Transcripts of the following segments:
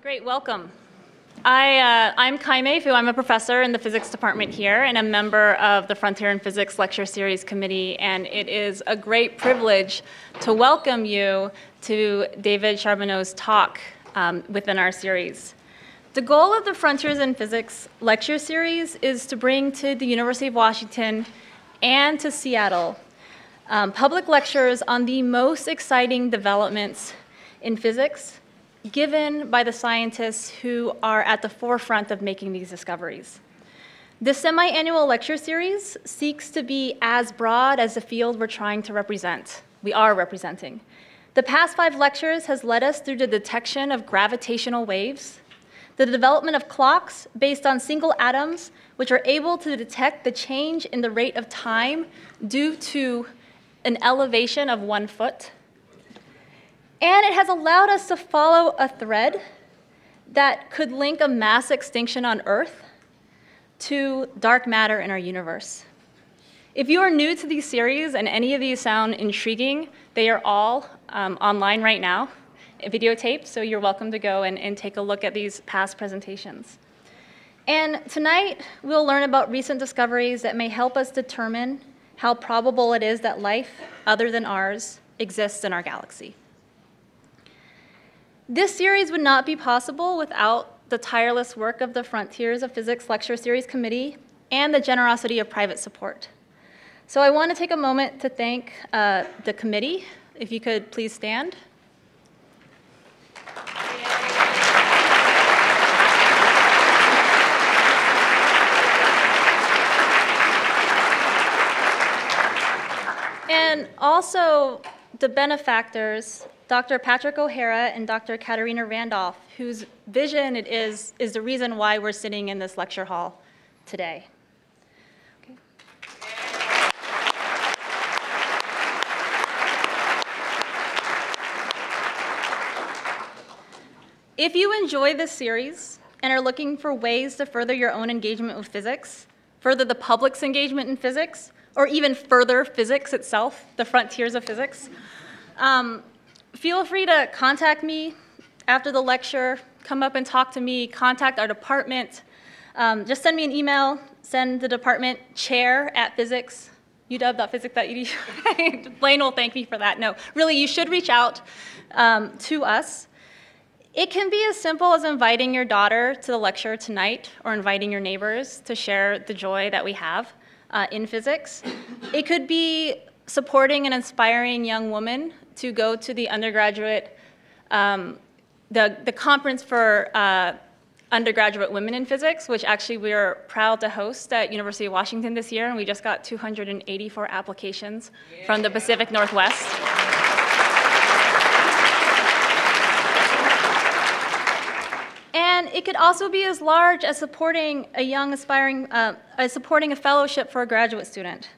Great, welcome. I, uh, I'm Kai Mei Fu. I'm a professor in the physics department here and a member of the Frontier in Physics Lecture Series Committee. And it is a great privilege to welcome you to David Charbonneau's talk um, within our series. The goal of the Frontiers in Physics Lecture Series is to bring to the University of Washington and to Seattle um, public lectures on the most exciting developments in physics given by the scientists who are at the forefront of making these discoveries. This semi-annual lecture series seeks to be as broad as the field we're trying to represent, we are representing. The past five lectures has led us through the detection of gravitational waves, the development of clocks based on single atoms, which are able to detect the change in the rate of time due to an elevation of one foot, and it has allowed us to follow a thread that could link a mass extinction on Earth to dark matter in our universe. If you are new to these series and any of these sound intriguing, they are all um, online right now, videotaped, so you're welcome to go and, and take a look at these past presentations. And tonight, we'll learn about recent discoveries that may help us determine how probable it is that life other than ours exists in our galaxy. This series would not be possible without the tireless work of the Frontiers of Physics Lecture Series Committee and the generosity of private support. So I want to take a moment to thank uh, the committee. If you could please stand. And also the benefactors Dr. Patrick O'Hara and Dr. Katarina Randolph, whose vision it is, is the reason why we're sitting in this lecture hall today. If you enjoy this series and are looking for ways to further your own engagement with physics, further the public's engagement in physics, or even further physics itself, the frontiers of physics, um, feel free to contact me after the lecture, come up and talk to me, contact our department. Um, just send me an email, send the department chair at physics, uw.physics.edu. Blaine will thank me for that. No, really, you should reach out um, to us. It can be as simple as inviting your daughter to the lecture tonight or inviting your neighbors to share the joy that we have uh, in physics. It could be supporting an inspiring young woman to go to the undergraduate, um, the, the conference for uh, undergraduate women in physics, which actually we are proud to host at University of Washington this year, and we just got 284 applications yeah. from the Pacific Northwest. And it could also be as large as supporting a young aspiring, uh, as supporting a fellowship for a graduate student.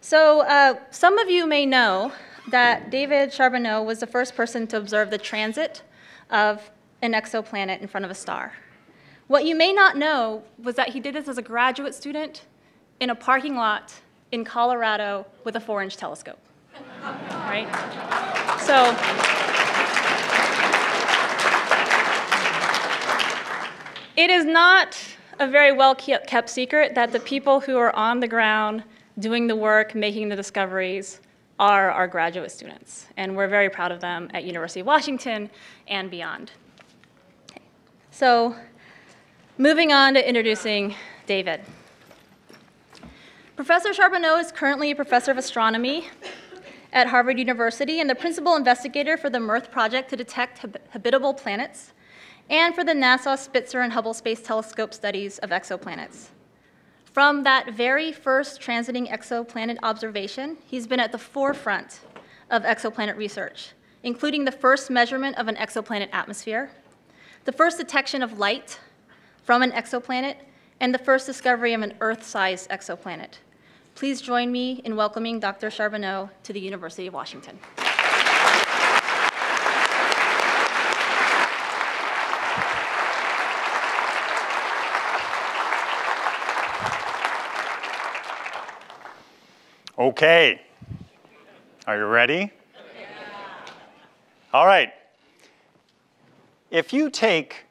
So uh, some of you may know that David Charbonneau was the first person to observe the transit of an exoplanet in front of a star. What you may not know was that he did this as a graduate student in a parking lot in Colorado with a four inch telescope. right? So, it is not a very well kept secret that the people who are on the ground doing the work, making the discoveries, are our graduate students, and we're very proud of them at University of Washington and beyond. So moving on to introducing David. Professor Charbonneau is currently a professor of astronomy at Harvard University and the principal investigator for the MEarth project to detect hab habitable planets and for the NASA Spitzer and Hubble Space Telescope studies of exoplanets. From that very first transiting exoplanet observation, he's been at the forefront of exoplanet research, including the first measurement of an exoplanet atmosphere, the first detection of light from an exoplanet, and the first discovery of an Earth-sized exoplanet. Please join me in welcoming Dr. Charbonneau to the University of Washington. Okay. Are you ready? Yeah. All right. If you take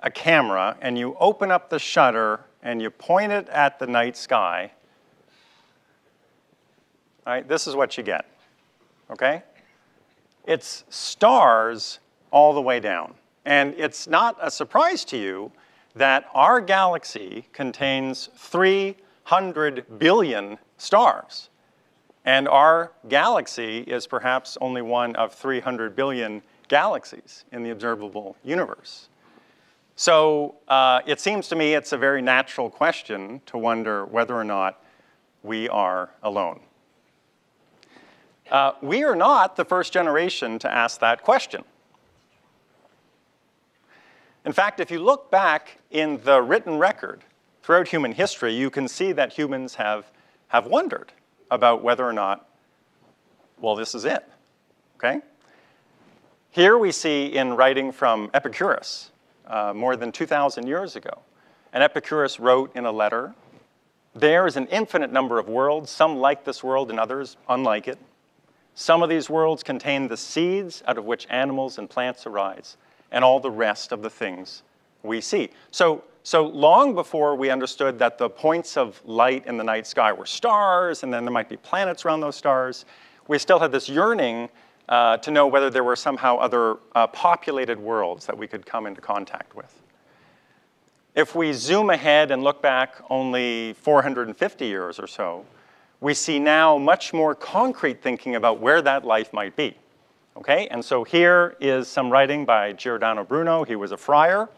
a camera and you open up the shutter and you point it at the night sky, all right, this is what you get, okay? It's stars all the way down. And it's not a surprise to you that our galaxy contains 300 billion stars. And our galaxy is perhaps only one of 300 billion galaxies in the observable universe. So uh, it seems to me it's a very natural question to wonder whether or not we are alone. Uh, we are not the first generation to ask that question. In fact, if you look back in the written record throughout human history, you can see that humans have, have wondered about whether or not, well, this is it. Okay? Here we see in writing from Epicurus, uh, more than 2,000 years ago. And Epicurus wrote in a letter There is an infinite number of worlds, some like this world and others unlike it. Some of these worlds contain the seeds out of which animals and plants arise, and all the rest of the things we see. So, so long before we understood that the points of light in the night sky were stars, and then there might be planets around those stars, we still had this yearning uh, to know whether there were somehow other uh, populated worlds that we could come into contact with. If we zoom ahead and look back only 450 years or so, we see now much more concrete thinking about where that life might be. Okay, and so here is some writing by Giordano Bruno. He was a friar,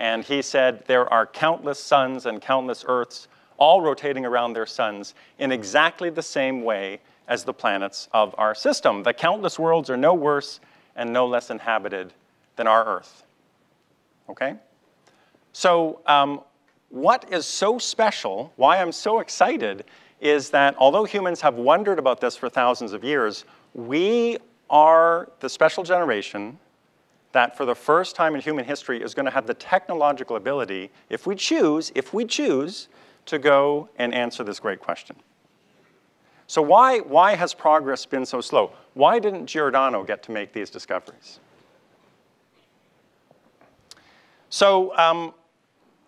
and he said there are countless suns and countless earths all rotating around their suns in exactly the same way as the planets of our system. The countless worlds are no worse and no less inhabited than our Earth. Okay? So, um, what is so special, why I'm so excited, is that although humans have wondered about this for thousands of years, we are the special generation that for the first time in human history is going to have the technological ability, if we choose, if we choose, to go and answer this great question. So why, why has progress been so slow? Why didn't Giordano get to make these discoveries? So, um,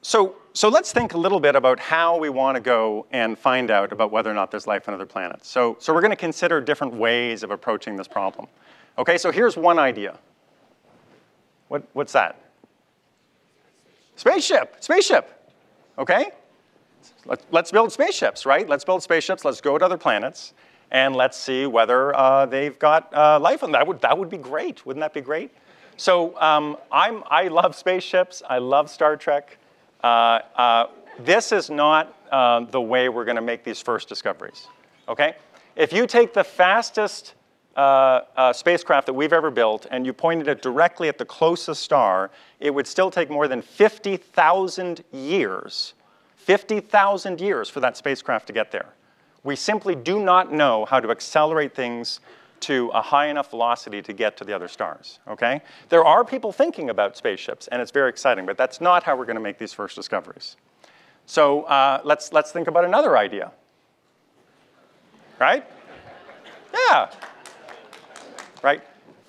so, so let's think a little bit about how we want to go and find out about whether or not there's life on other planets. So, so we're going to consider different ways of approaching this problem. Okay, so here's one idea. What, what's that? Spaceship, spaceship. Okay? Let's, build spaceships, right? Let's build spaceships, let's go to other planets, and let's see whether uh, they've got uh, life on them. That would, that would be great. Wouldn't that be great? So um, I'm, I love spaceships. I love Star Trek. Uh, uh this is not uh, the way we're going to make these first discoveries, okay? If you take the fastest uh, spacecraft that we've ever built and you pointed it directly at the closest star, it would still take more than 50,000 years 50,000 years for that spacecraft to get there. We simply do not know how to accelerate things to a high enough velocity to get to the other stars, okay? There are people thinking about spaceships, and it's very exciting, but that's not how we're going to make these first discoveries. So uh, let's, let's think about another idea, right? Yeah, right?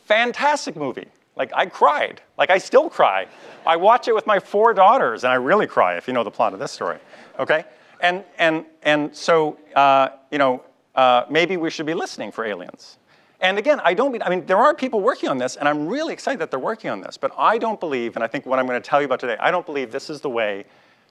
Fantastic movie. Like, I cried. Like, I still cry. I watch it with my four daughters, and I really cry, if you know the plot of this story. Okay? And, and, and so, uh, you know, uh, maybe we should be listening for aliens. And again, I don't mean, I mean, there are people working on this, and I'm really excited that they're working on this, but I don't believe, and I think what I'm going to tell you about today, I don't believe this is the way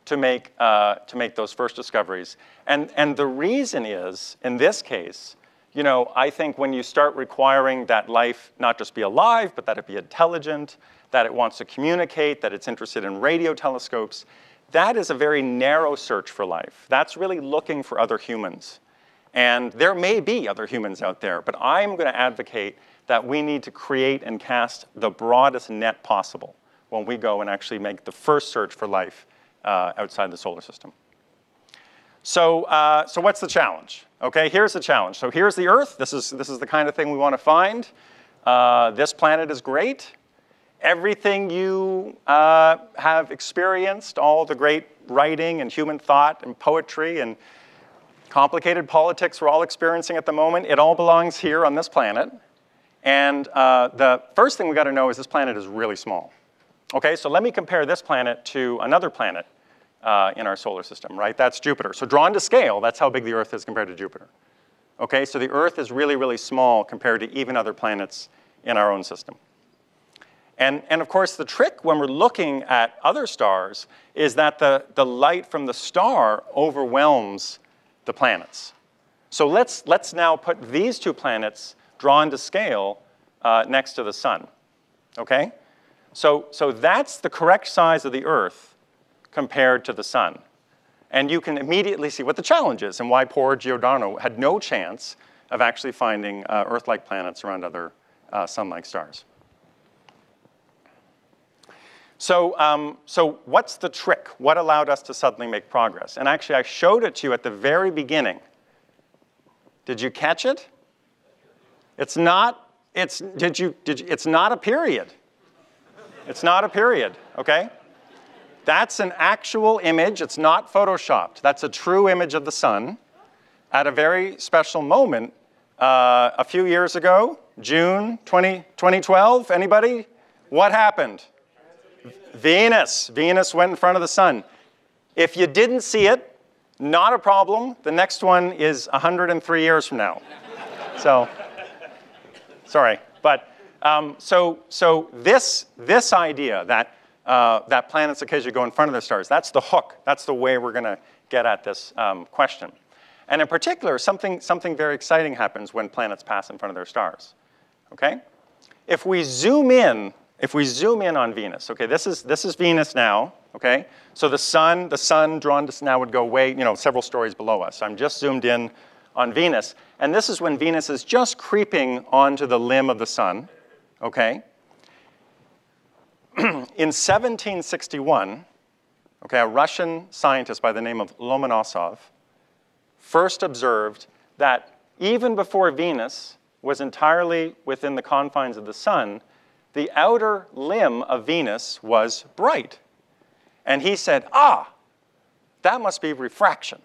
to make, uh, to make those first discoveries. And, and the reason is, in this case, you know, I think when you start requiring that life not just be alive, but that it be intelligent, that it wants to communicate, that it's interested in radio telescopes, that is a very narrow search for life. That's really looking for other humans. And there may be other humans out there, but I'm going to advocate that we need to create and cast the broadest net possible when we go and actually make the first search for life uh, outside the solar system. So, uh, so what's the challenge? Okay, here's the challenge. So here's the Earth. This is, this is the kind of thing we want to find. Uh, this planet is great. Everything you uh, have experienced, all the great writing and human thought and poetry and complicated politics we're all experiencing at the moment, it all belongs here on this planet. And uh, the first thing we got to know is this planet is really small. Okay, so let me compare this planet to another planet uh, in our solar system, right? That's Jupiter. So drawn to scale, that's how big the Earth is compared to Jupiter. Okay, so the Earth is really, really small compared to even other planets in our own system. And, and of course, the trick when we're looking at other stars is that the, the light from the star overwhelms the planets. So let's, let's now put these two planets drawn to scale uh, next to the sun. Okay? So, so that's the correct size of the Earth compared to the sun. And you can immediately see what the challenge is and why poor Giordano had no chance of actually finding uh, Earth-like planets around other uh, sun-like stars. So, um, so what's the trick? What allowed us to suddenly make progress? And actually, I showed it to you at the very beginning. Did you catch it? It's not, it's, did you, did you, it's not a period. It's not a period, okay? That's an actual image. It's not photoshopped. That's a true image of the sun at a very special moment uh, a few years ago, June 20, 2012. Anybody? What happened? Venus. Venus went in front of the sun. If you didn't see it, not a problem. The next one is 103 years from now. So, sorry. But um, so, so this, this idea that uh, that planets occasionally go in front of their stars. That's the hook. That's the way we're going to get at this um, question. And in particular, something, something very exciting happens when planets pass in front of their stars. Okay? If we zoom in, if we zoom in on Venus, okay, this is, this is Venus now, okay? So the sun, the sun drawn to now would go way, you know, several stories below us. I'm just zoomed in on Venus. And this is when Venus is just creeping onto the limb of the sun, okay? in 1761, okay, a Russian scientist by the name of Lomonosov first observed that even before Venus was entirely within the confines of the sun, the outer limb of Venus was bright. And he said, ah, that must be refraction.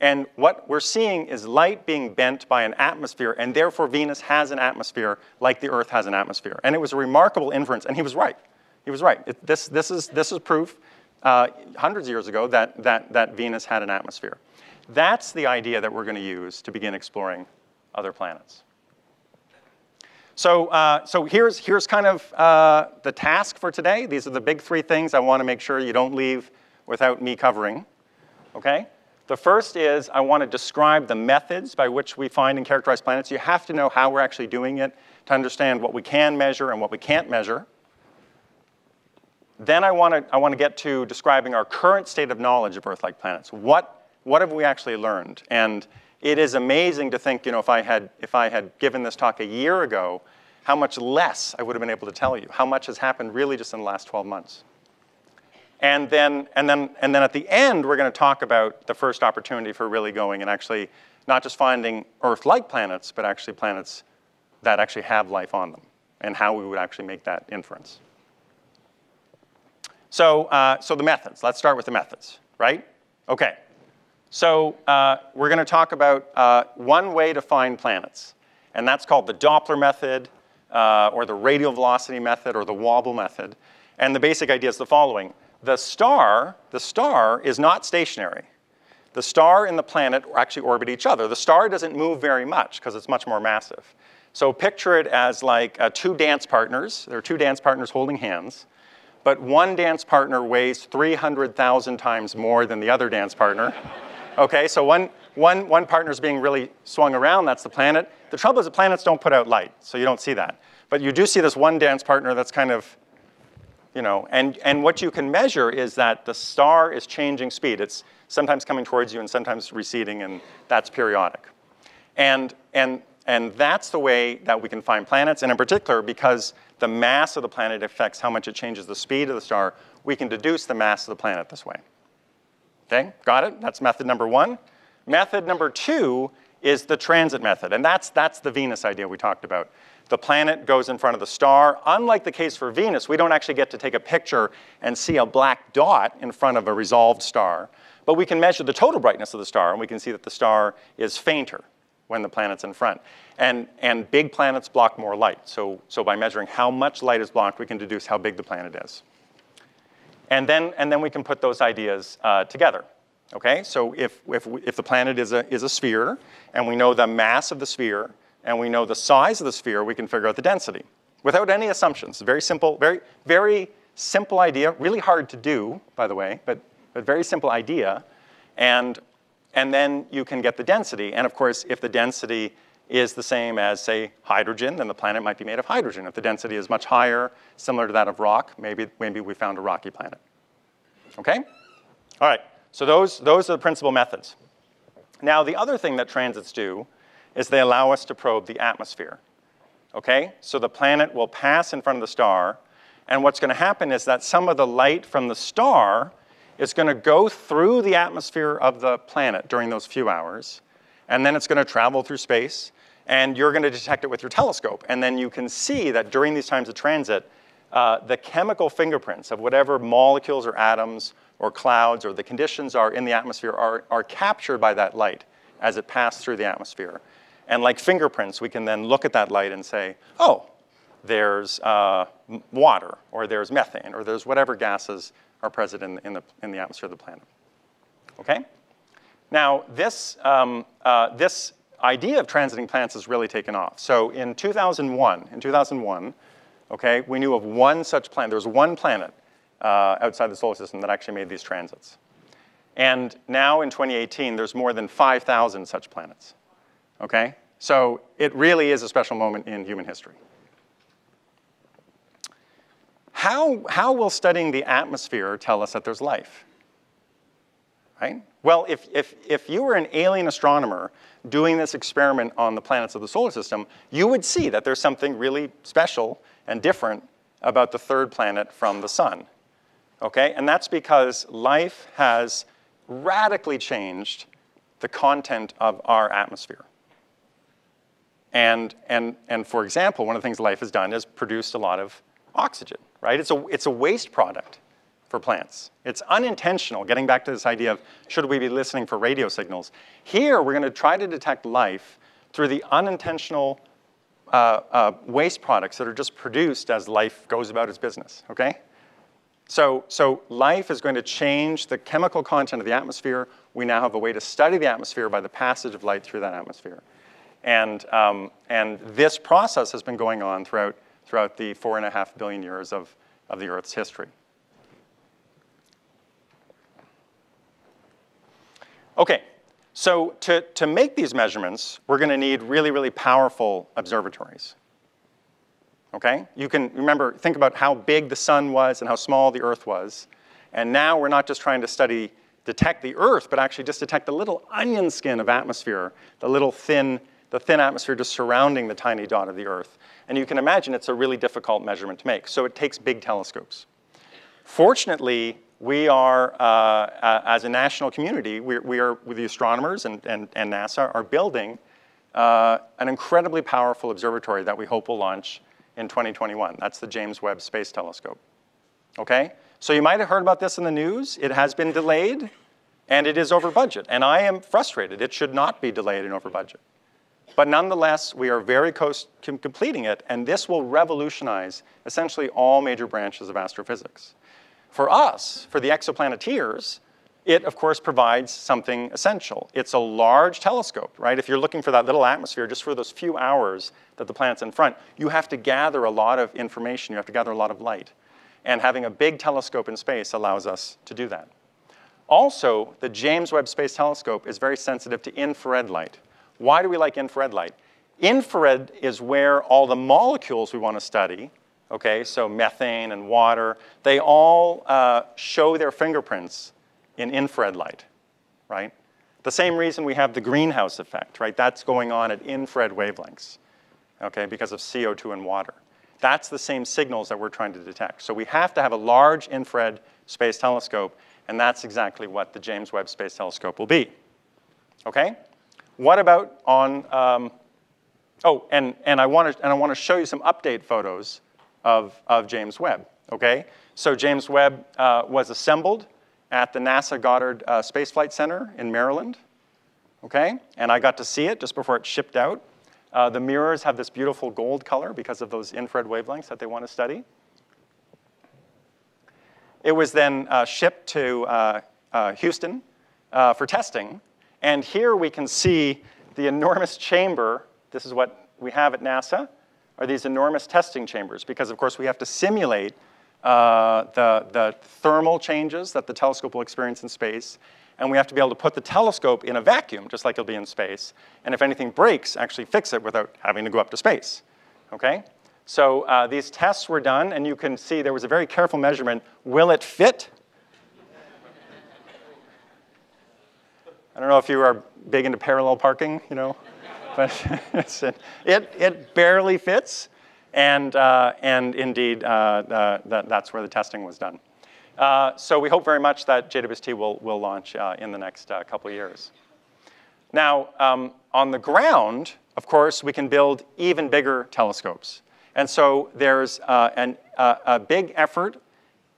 And what we're seeing is light being bent by an atmosphere, and therefore Venus has an atmosphere like the Earth has an atmosphere. And it was a remarkable inference, and he was right. He was right. It, this, this, is, this is proof uh, hundreds of years ago that, that, that Venus had an atmosphere. That's the idea that we're going to use to begin exploring other planets. So, uh, so here's, here's kind of uh, the task for today. These are the big three things I want to make sure you don't leave without me covering. Okay? The first is I want to describe the methods by which we find and characterize planets. You have to know how we're actually doing it to understand what we can measure and what we can't measure. Then I want to, I want to get to describing our current state of knowledge of Earth-like planets. What, what have we actually learned? And it is amazing to think, you know, if I, had, if I had given this talk a year ago, how much less I would have been able to tell you, how much has happened really just in the last 12 months. And then, and, then, and then at the end, we're going to talk about the first opportunity for really going and actually not just finding Earth-like planets, but actually planets that actually have life on them, and how we would actually make that inference. So, uh, so the methods. Let's start with the methods, right? Okay. So uh, we're going to talk about uh, one way to find planets, and that's called the Doppler method, uh, or the radial velocity method, or the wobble method. And the basic idea is the following the star, the star is not stationary. The star and the planet actually orbit each other. The star doesn't move very much because it's much more massive. So picture it as like uh, two dance partners. There are two dance partners holding hands, but one dance partner weighs 300,000 times more than the other dance partner. okay, so one, one, one partner's being really swung around, that's the planet. The trouble is the planets don't put out light, so you don't see that. But you do see this one dance partner that's kind of you know, and, and what you can measure is that the star is changing speed. It's sometimes coming towards you and sometimes receding, and that's periodic. And, and, and that's the way that we can find planets, and in particular, because the mass of the planet affects how much it changes the speed of the star, we can deduce the mass of the planet this way. Okay, got it? That's method number one. Method number two is the transit method, and that's, that's the Venus idea we talked about. The planet goes in front of the star. Unlike the case for Venus, we don't actually get to take a picture and see a black dot in front of a resolved star. But we can measure the total brightness of the star, and we can see that the star is fainter. when the planet's in front. And, and big planets block more light. So, so by measuring how much light is blocked, we can deduce how big the planet is. And then, and then we can put those ideas uh, together. Okay, so if, if, if the planet is a, is a sphere, and we know the mass of the sphere, and we know the size of the sphere, we can figure out the density without any assumptions. Very simple, very, very simple idea, really hard to do, by the way, but, but very simple idea. And, and then you can get the density. And of course, if the density is the same as, say, hydrogen, then the planet might be made of hydrogen. If the density is much higher, similar to that of rock, maybe, maybe we found a rocky planet. Okay? All right, so those, those are the principal methods. Now, the other thing that transits do is they allow us to probe the atmosphere. Okay? So the planet will pass in front of the star, and what's going to happen is that some of the light from the star is going to go through the atmosphere of the planet during those few hours, and then it's going to travel through space, and you're going to detect it with your telescope. And then you can see that during these times of transit, uh, the chemical fingerprints of whatever molecules or atoms or clouds or the conditions are in the atmosphere are, are captured by that light as it passed through the atmosphere. And like fingerprints, we can then look at that light and say, oh, there's uh, water, or there's methane, or there's whatever gases are present in, in, the, in the atmosphere of the planet. Okay? Now, this, um, uh, this idea of transiting planets has really taken off. So in 2001, in 2001, okay, we knew of one such planet. There was one planet uh, outside the solar system that actually made these transits. And now in 2018, there's more than 5,000 such planets. Okay? So it really is a special moment in human history. How, how will studying the atmosphere tell us that there's life? Right? Well, if, if, if you were an alien astronomer doing this experiment on the planets of the solar system, you would see that there's something really special and different about the third planet from the sun. Okay? And that's because life has radically changed the content of our atmosphere. And, and, and for example, one of the things life has done is produced a lot of oxygen, right? It's a, it's a waste product for plants. It's unintentional, getting back to this idea of should we be listening for radio signals. Here, we're going to try to detect life through the unintentional uh, uh, waste products that are just produced as life goes about its business, okay? So, so life is going to change the chemical content of the atmosphere. We now have a way to study the atmosphere by the passage of light through that atmosphere. And, um, and this process has been going on throughout, throughout the four and a half billion years of, of the Earth's history. Okay, so to, to make these measurements, we're going to need really, really powerful observatories. Okay? You can remember, think about how big the sun was and how small the Earth was. And now we're not just trying to study, detect the Earth, but actually just detect the little onion skin of atmosphere, the little thin, the thin atmosphere just surrounding the tiny dot of the Earth. And you can imagine it's a really difficult measurement to make. So it takes big telescopes. Fortunately, we are, uh, as a national community, we, we are, with the astronomers and, and, and NASA, are building uh, an incredibly powerful observatory that we hope will launch in 2021. That's the James Webb Space Telescope. Okay? So you might have heard about this in the news. It has been delayed, and it is over budget. And I am frustrated. It should not be delayed and over budget. But nonetheless, we are very close to completing it, and this will revolutionize essentially all major branches of astrophysics. For us, for the exoplaneteers, it of course provides something essential. It's a large telescope, right? If you're looking for that little atmosphere just for those few hours that the planet's in front, you have to gather a lot of information, you have to gather a lot of light. And having a big telescope in space allows us to do that. Also, the James Webb Space Telescope is very sensitive to infrared light. Why do we like infrared light? Infrared is where all the molecules we want to study okay, so methane and water, they all uh, show their fingerprints in infrared light, right? The same reason we have the greenhouse effect, right? That's going on at infrared wavelengths, okay, because of CO2 and water. That's the same signals that we're trying to detect. So we have to have a large infrared space telescope, and that's exactly what the James Webb Space Telescope will be, okay? What about on, um, oh, and, and I want to and I want to show you some update photos of, of James Webb, okay? So James Webb uh, was assembled at the NASA Goddard uh, Space Flight Center in Maryland, okay? And I got to see it just before it shipped out. Uh, the mirrors have this beautiful gold color because of those infrared wavelengths that they want to study. It was then uh, shipped to uh, uh Houston for testing. And here we can see the enormous chamber. This is what we have at NASA, are these enormous testing chambers because, of course, we have to simulate uh, the, the thermal changes that the telescope will experience in space. And we have to be able to put the telescope in a vacuum, just like it'll be in space. And if anything breaks, actually fix it without having to go up to space. Okay? So uh, these tests were done, and you can see there was a very careful measurement. Will it fit? I don't know if you are big into parallel parking, you know, but it, it barely fits. And, uh, and indeed, uh, that, that's where the testing was done. Uh, so we hope very much that JWST will, will launch uh, in the next uh, couple of years. Now, um, on the ground, of course, we can build even bigger telescopes. And so there's uh, an, a big effort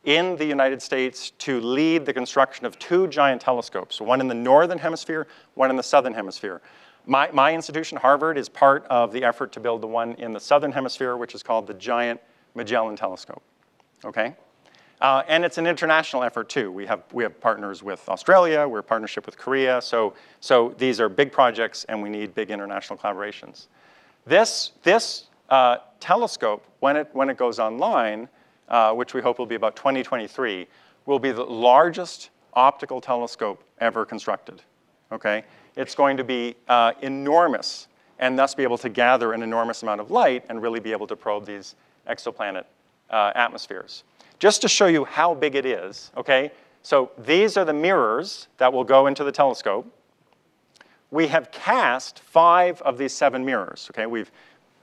in the United States to lead the construction of two giant telescopes, one in the northern hemisphere, one in the southern hemisphere. My, my institution, Harvard, is part of the effort to build the one in the southern hemisphere, which is called the Giant Magellan Telescope. Okay? Uh, and it's an international effort too. We have, we have partners with Australia, we're a partnership with Korea, so, so these are big projects and we need big international collaborations. This, this uh, telescope, when it, when it goes online, uh, which we hope will be about 2023, will be the largest optical telescope ever constructed. Okay? It's going to be uh, enormous and thus be able to gather an enormous amount of light and really be able to probe these exoplanet uh, atmospheres. Just to show you how big it is, okay? So these are the mirrors that will go into the telescope. We have cast five of these seven mirrors, okay? We've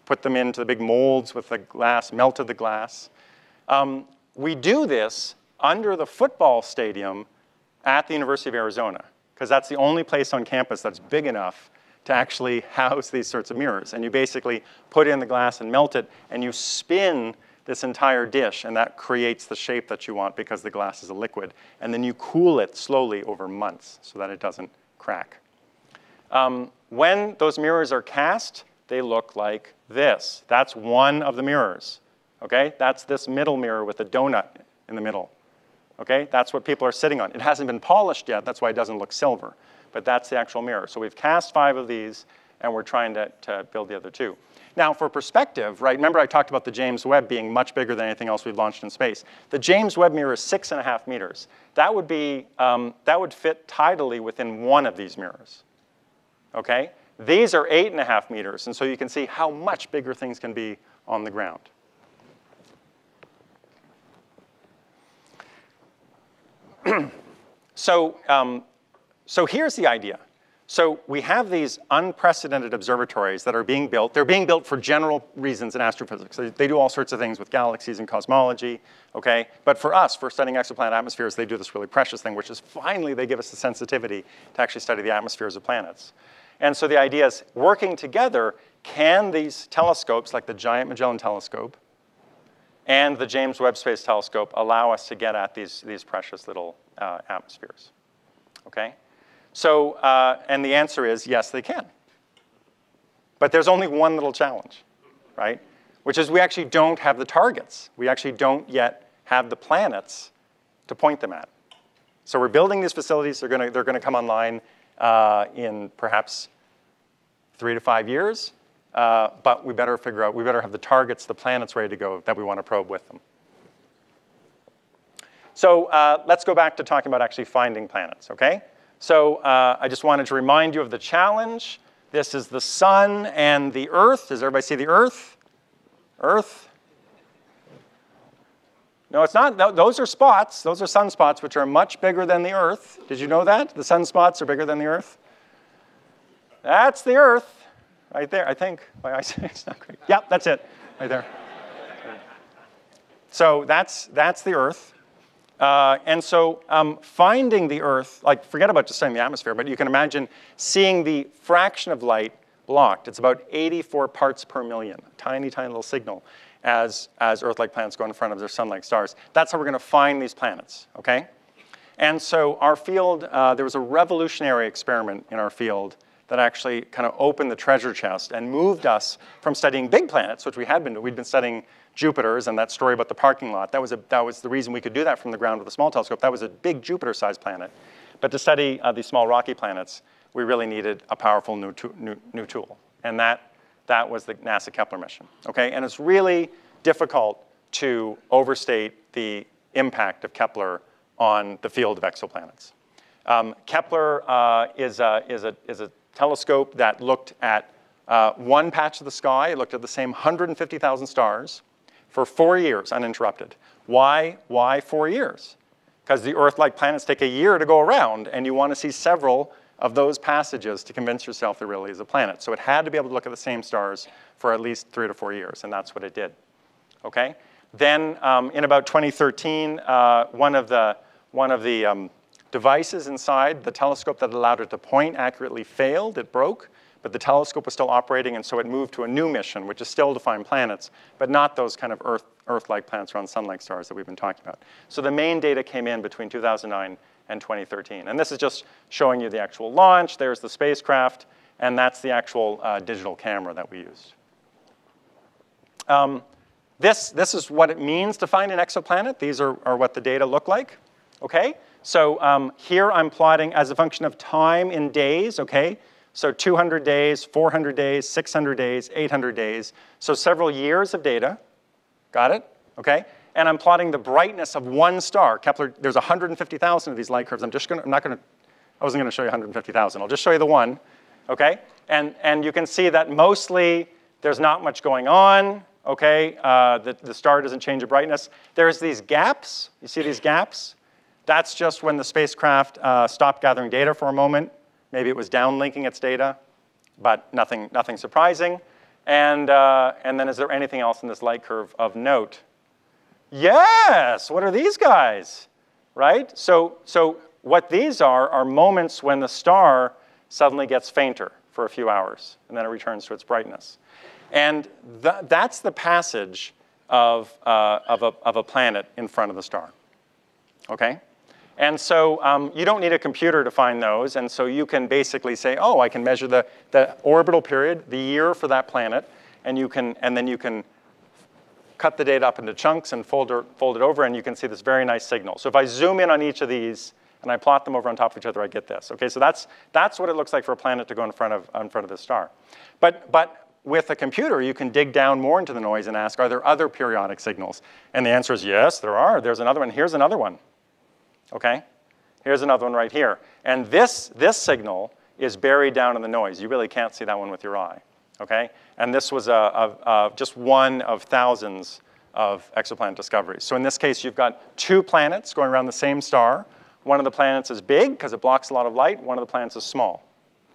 put them into the big molds with the glass, melted the glass. Um, we do this under the football stadium at the University of Arizona, because that's the only place on campus that's big enough to actually house these sorts of mirrors. And you basically put in the glass and melt it, and you spin this entire dish, and that creates the shape that you want because the glass is a liquid. And then you cool it slowly over months so that it doesn't crack. Um, when those mirrors are cast, they look like this. That's one of the mirrors. Okay? That's this middle mirror with a donut in the middle. Okay? That's what people are sitting on. It hasn't been polished yet, that's why it doesn't look silver. But that's the actual mirror. So we've cast five of these, and we're trying to, to build the other two. Now, for perspective, right, remember I talked about the James Webb being much bigger than anything else we've launched in space. The James Webb mirror is six and a half meters. That would, be, um, that would fit tidally within one of these mirrors. Okay? These are eight and a half meters, and so you can see how much bigger things can be on the ground. so, um, so here's the idea. So we have these unprecedented observatories that are being built. They're being built for general reasons in astrophysics. They, they, do all sorts of things with galaxies and cosmology, okay? But for us, for studying exoplanet atmospheres, they do this really precious thing, which is finally they give us the sensitivity to actually study the atmospheres of planets. And so the idea is working together, can these telescopes, like the Giant Magellan Telescope, and the James Webb Space Telescope allow us to get at these, these precious little uh, atmospheres. Okay? So, uh, and the answer is yes, they can. But there's only one little challenge, right? Which is we actually don't have the targets. We actually don't yet have the planets to point them at. So we're building these facilities. They're going to they're to come online uh, in perhaps three to five years. Uh, but we better figure out, we better have the targets, the planets ready to go that we want to probe with them. So uh, let's go back to talking about actually finding planets, okay? So uh, I just wanted to remind you of the challenge. This is the sun and the earth. Does everybody see the earth? Earth. No, it's not. those are spots. Those are sunspots, which are much bigger than the earth. Did you know that? The sunspots are bigger than the earth? That's the earth. Right there, I think. My not great. Yep, that's it, right there. So that's, that's the Earth. Uh, and so um, finding the Earth, like forget about just studying the atmosphere, but you can imagine seeing the fraction of light blocked. It's about 84 parts per million, tiny, tiny little signal as, as Earth-like planets go in front of their sun-like stars. That's how we're going to find these planets, okay? And so our field, uh, there was a revolutionary experiment in our field that actually kind of opened the treasure chest and moved us from studying big planets, which we had been, doing. we'd been studying Jupiter's and that story about the parking lot. That was, a, that was the reason we could do that from the ground with a small telescope. That was a big Jupiter-sized planet. But to study uh, these small rocky planets, we really needed a powerful new, new, new tool. And that, that was the NASA Kepler mission, okay? And it's really difficult to overstate the impact of Kepler on the field of exoplanets. Um, Kepler uh, is, a, is, a, is a telescope that looked at uh, one patch of the sky. It looked at the same 150,000 stars for four years uninterrupted. Why? Why four years? Because the Earth-like planets take a year to go around, and you want to see several of those passages to convince yourself there really is a planet. So it had to be able to look at the same stars for at least three to four years, and that's what it did. Okay? Then um, in about 2013, uh, one of the, one of the um, devices inside the telescope that allowed it to point accurately failed. It broke, but the telescope was still operating, and so it moved to a new mission, which is still to find planets, but not those kind of Earth, Earth-like planets around sun-like stars that we've been talking about. So the main data came in between 2009 and 2013. And this is just showing you the actual launch. There's the spacecraft, and that's the actual uh, digital camera that we used. Um, this, this is what it means to find an exoplanet. These are, are what the data look like, okay? So um, here I'm plotting as a function of time in days, okay? So 200 days, 400 days, 600 days, 800 days. So several years of data. Got it? Okay? And I'm plotting the brightness of one star. Kepler, there's 150,000 of these light curves. I'm just gonna, I'm not gonna, I wasn't gonna show you 150,000. I'll just show you the one, okay? And, and you can see that mostly there's not much going on, okay? Uh, the, the star doesn't change the brightness. There's these gaps. You see these gaps? That's just when the spacecraft uh, stopped gathering data for a moment. Maybe it was downlinking its data, but nothing, nothing surprising. And, uh, and then is there anything else in this light curve of note? Yes, what are these guys? Right? So, so what these are are moments when the star suddenly gets fainter for a few hours, and then it returns to its brightness. And th that's the passage of, uh, of, a, of a planet in front of the star. Okay? And so um, you don't need a computer to find those, and so you can basically say, oh, I can measure the, the orbital period, the year for that planet, and, you can, and then you can cut the data up into chunks and fold it, fold it over, and you can see this very nice signal. So if I zoom in on each of these, and I plot them over on top of each other, I get this. Okay, so that's, that's what it looks like for a planet to go in front of, in front of the star. But, but with a computer, you can dig down more into the noise and ask, are there other periodic signals? And the answer is yes, there are. There's another one. Here's another one okay? Here's another one right here. And this, this signal is buried down in the noise. You really can't see that one with your eye, okay? And this was a, a, a, just one of thousands of exoplanet discoveries. So in this case, you've got two planets going around the same star. One of the planets is big because it blocks a lot of light. One of the planets is small,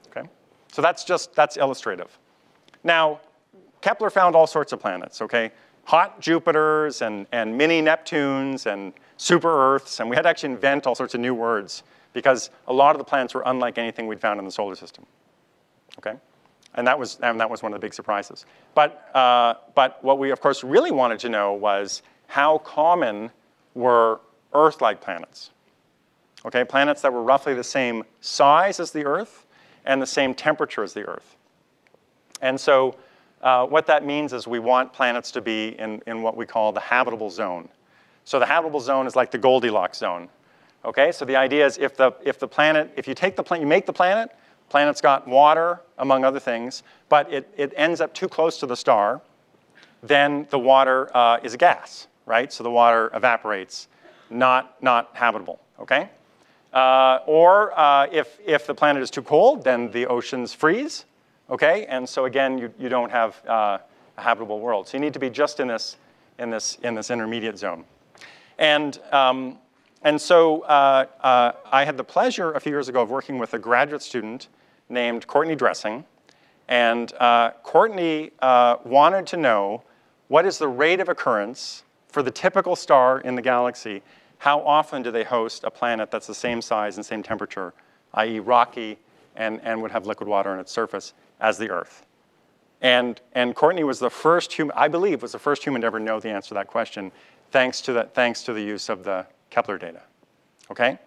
okay? So that's just, that's illustrative. Now, Kepler found all sorts of planets, okay? Hot Jupiters and, and mini Neptunes and super Earths, and we had to actually invent all sorts of new words because a lot of the planets were unlike anything we'd found in the solar system. Okay? And that was, and that was one of the big surprises. But, uh, but what we, of course, really wanted to know was how common were Earth-like planets? Okay, planets that were roughly the same size as the Earth and the same temperature as the Earth. And so uh, what that means is we want planets to be in, in what we call the habitable zone. So the habitable zone is like the Goldilocks zone. Okay, so the idea is if the, if the planet, if you take the planet, you make the planet, planet's got water, among other things, but it, it ends up too close to the star, then the water uh, is a gas, right? So the water evaporates, not, not habitable, okay? Uh, or uh, if, if the planet is too cold, then the oceans freeze, okay? And so again, you, you don't have uh, a habitable world. So you need to be just in this, in this, in this intermediate zone. And, um, and so uh, uh, I had the pleasure a few years ago of working with a graduate student named Courtney Dressing. And uh, Courtney uh, wanted to know what is the rate of occurrence for the typical star in the galaxy? How often do they host a planet that's the same size and same temperature, i.e. rocky and, and would have liquid water on its surface as the Earth? And, and Courtney was the first human, I believe, was the first human to ever know the answer to that question thanks to the, thanks to the use of the Kepler data, okay?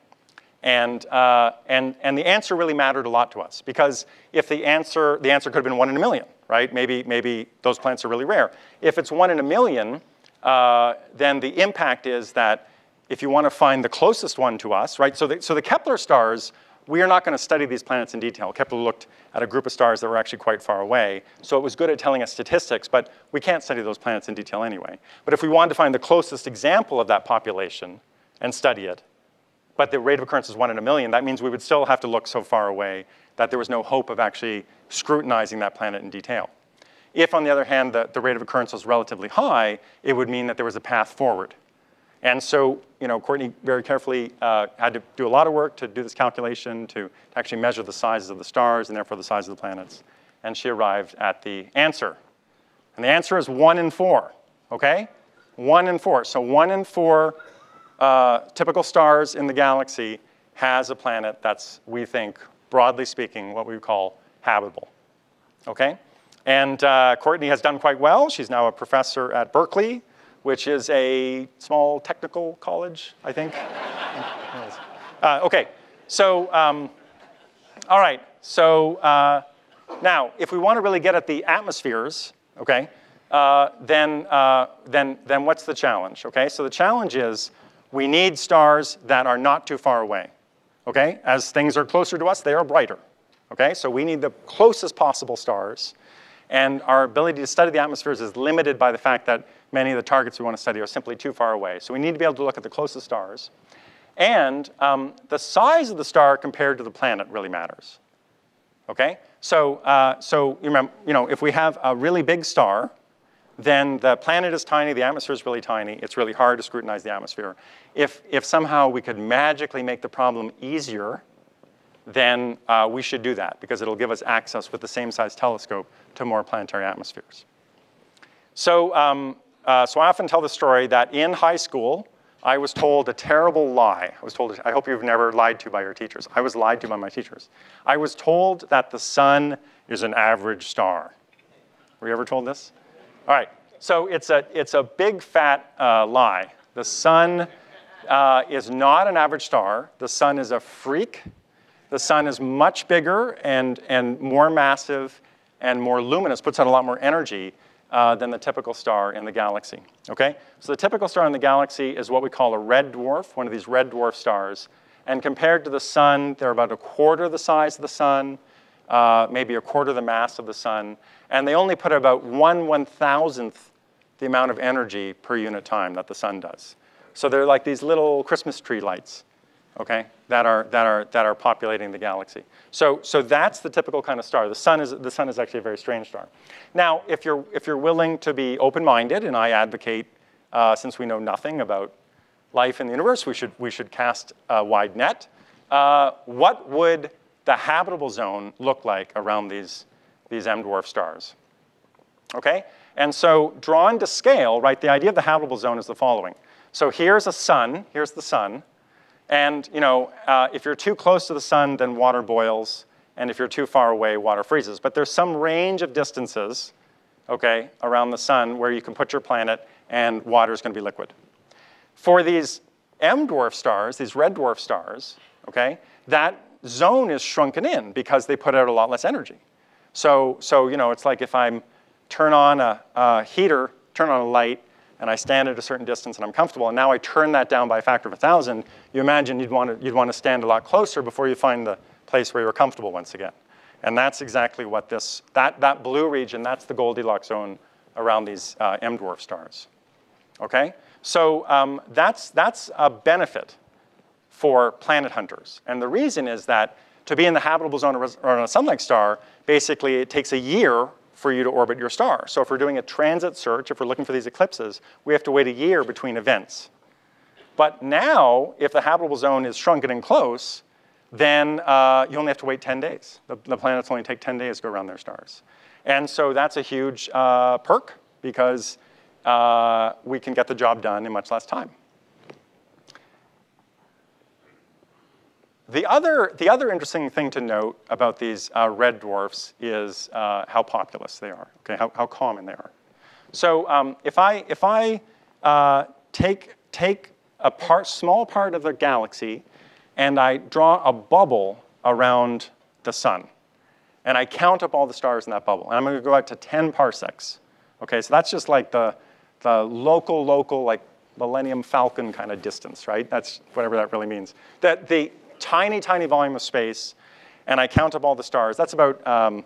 And, uh, and, and the answer really mattered a lot to us because if the answer, the answer could have been one in a million, right? Maybe, maybe those plants are really rare. If it's one in a million, uh, then the impact is that if you want to find the closest one to us, right? So the, so the Kepler stars, we are not going to study these planets in detail. Kepler looked at a group of stars that were actually quite far away, so it was good at telling us statistics, but we can't study those planets in detail anyway. But if we wanted to find the closest example of that population and study it, but the rate of occurrence is one in a million, that means we would still have to look so far away that there was no hope of actually scrutinizing that planet in detail. If, on the other hand, the, the rate of occurrence was relatively high, it would mean that there was a path forward. And so, you know, Courtney very carefully uh, had to do a lot of work to do this calculation, to, to actually measure the sizes of the stars and therefore the size of the planets. And she arrived at the answer. And the answer is one in four, okay? One in four. So one in four uh, typical stars in the galaxy has a planet that's, we think, broadly speaking, what we call habitable. Okay? And uh, Courtney has done quite well. She's now a professor at Berkeley, which is a small technical college, I think. uh, okay, so, um, all right, so uh, now, if we want to really get at the atmospheres, okay, uh, then, uh, then, then what's the challenge? Okay, so the challenge is we need stars that are not too far away. Okay? As things are closer to us, they are brighter. Okay? So we need the closest possible stars. And our ability to study the atmospheres is limited by the fact that many of the targets we want to study are simply too far away. So we need to be able to look at the closest stars. And um, the size of the star compared to the planet really matters. Okay? So, uh, so you, remember, you know, if we have a really big star, then the planet is tiny, the atmosphere is really tiny, it's really hard to scrutinize the atmosphere. If, if somehow we could magically make the problem easier, then uh, we should do that because it'll give us access with the same size telescope to more planetary atmospheres. So, um, uh, so I often tell the story that in high school, I was told a terrible lie. I was told, I hope you've never lied to by your teachers. I was lied to by my teachers. I was told that the sun is an average star. Were you ever told this? All right, so it's a, it's a big fat uh, lie. The sun uh, is not an average star. The sun is a freak. The sun is much bigger and, and more massive and more luminous, puts out a lot more energy uh, than the typical star in the galaxy. Okay? So the typical star in the galaxy is what we call a red dwarf, one of these red dwarf stars. And compared to the sun, they're about a quarter the size of the sun, uh, maybe a quarter the mass of the sun and they only put about one one thousandth the amount of energy per unit time that the sun does. So they're like these little Christmas tree lights, okay, that are, that are, that are populating the galaxy. So, so that's the typical kind of star. The sun, is, the sun is actually a very strange star. Now, if you're, if you're willing to be open-minded, and I advocate, uh, since we know nothing about life in the universe, we should, we should cast a wide net. Uh, what would the habitable zone look like around these these M dwarf stars. Okay? And so drawn to scale, right, the idea of the habitable zone is the following. So here's a sun, here's the sun, and you know, uh, if you're too close to the sun, then water boils, and if you're too far away, water freezes. But there's some range of distances, okay, around the sun where you can put your planet and water is going to be liquid. For these M dwarf stars, these red dwarf stars, okay, that zone is shrunken in because they put out a lot less energy. So, so you know, it's like if I'm turn on a, a heater, turn on a light, and I stand at a certain distance and I'm comfortable, and now I turn that down by a factor of a 1,000, you imagine you'd want, to, you'd want to stand a lot closer before you find the place where you're comfortable once again. And that's exactly what this, that, that blue region, that's the Goldilocks zone around these uh, M-dwarf stars. Okay? So um, that's, that's a benefit for planet hunters. And the reason is that to be in the habitable zone around a sun-like star, basically it takes a year for you to orbit your star. So if we're doing a transit search, if we're looking for these eclipses, we have to wait a year between events. But now, if the habitable zone is shrunken and close, then uh, you only have to wait 10 days. The, the, planets only take 10 days to go around their stars. And so that's a huge uh, perk because uh, we can get the job done in much less time. The other, the other interesting thing to note about these uh, red dwarfs is uh, how populous they are, okay, how, how common they are. So um, if I, if I uh, take, take a part, small part of the galaxy and I draw a bubble around the sun. And I count up all the stars in that bubble. And I'm going to go out to 10 parsecs. Okay, so that's just like the, the local, local, like Millennium Falcon kind of distance, right? That's whatever that really means. That the tiny, tiny volume of space, and I count up all the stars. That's about, um,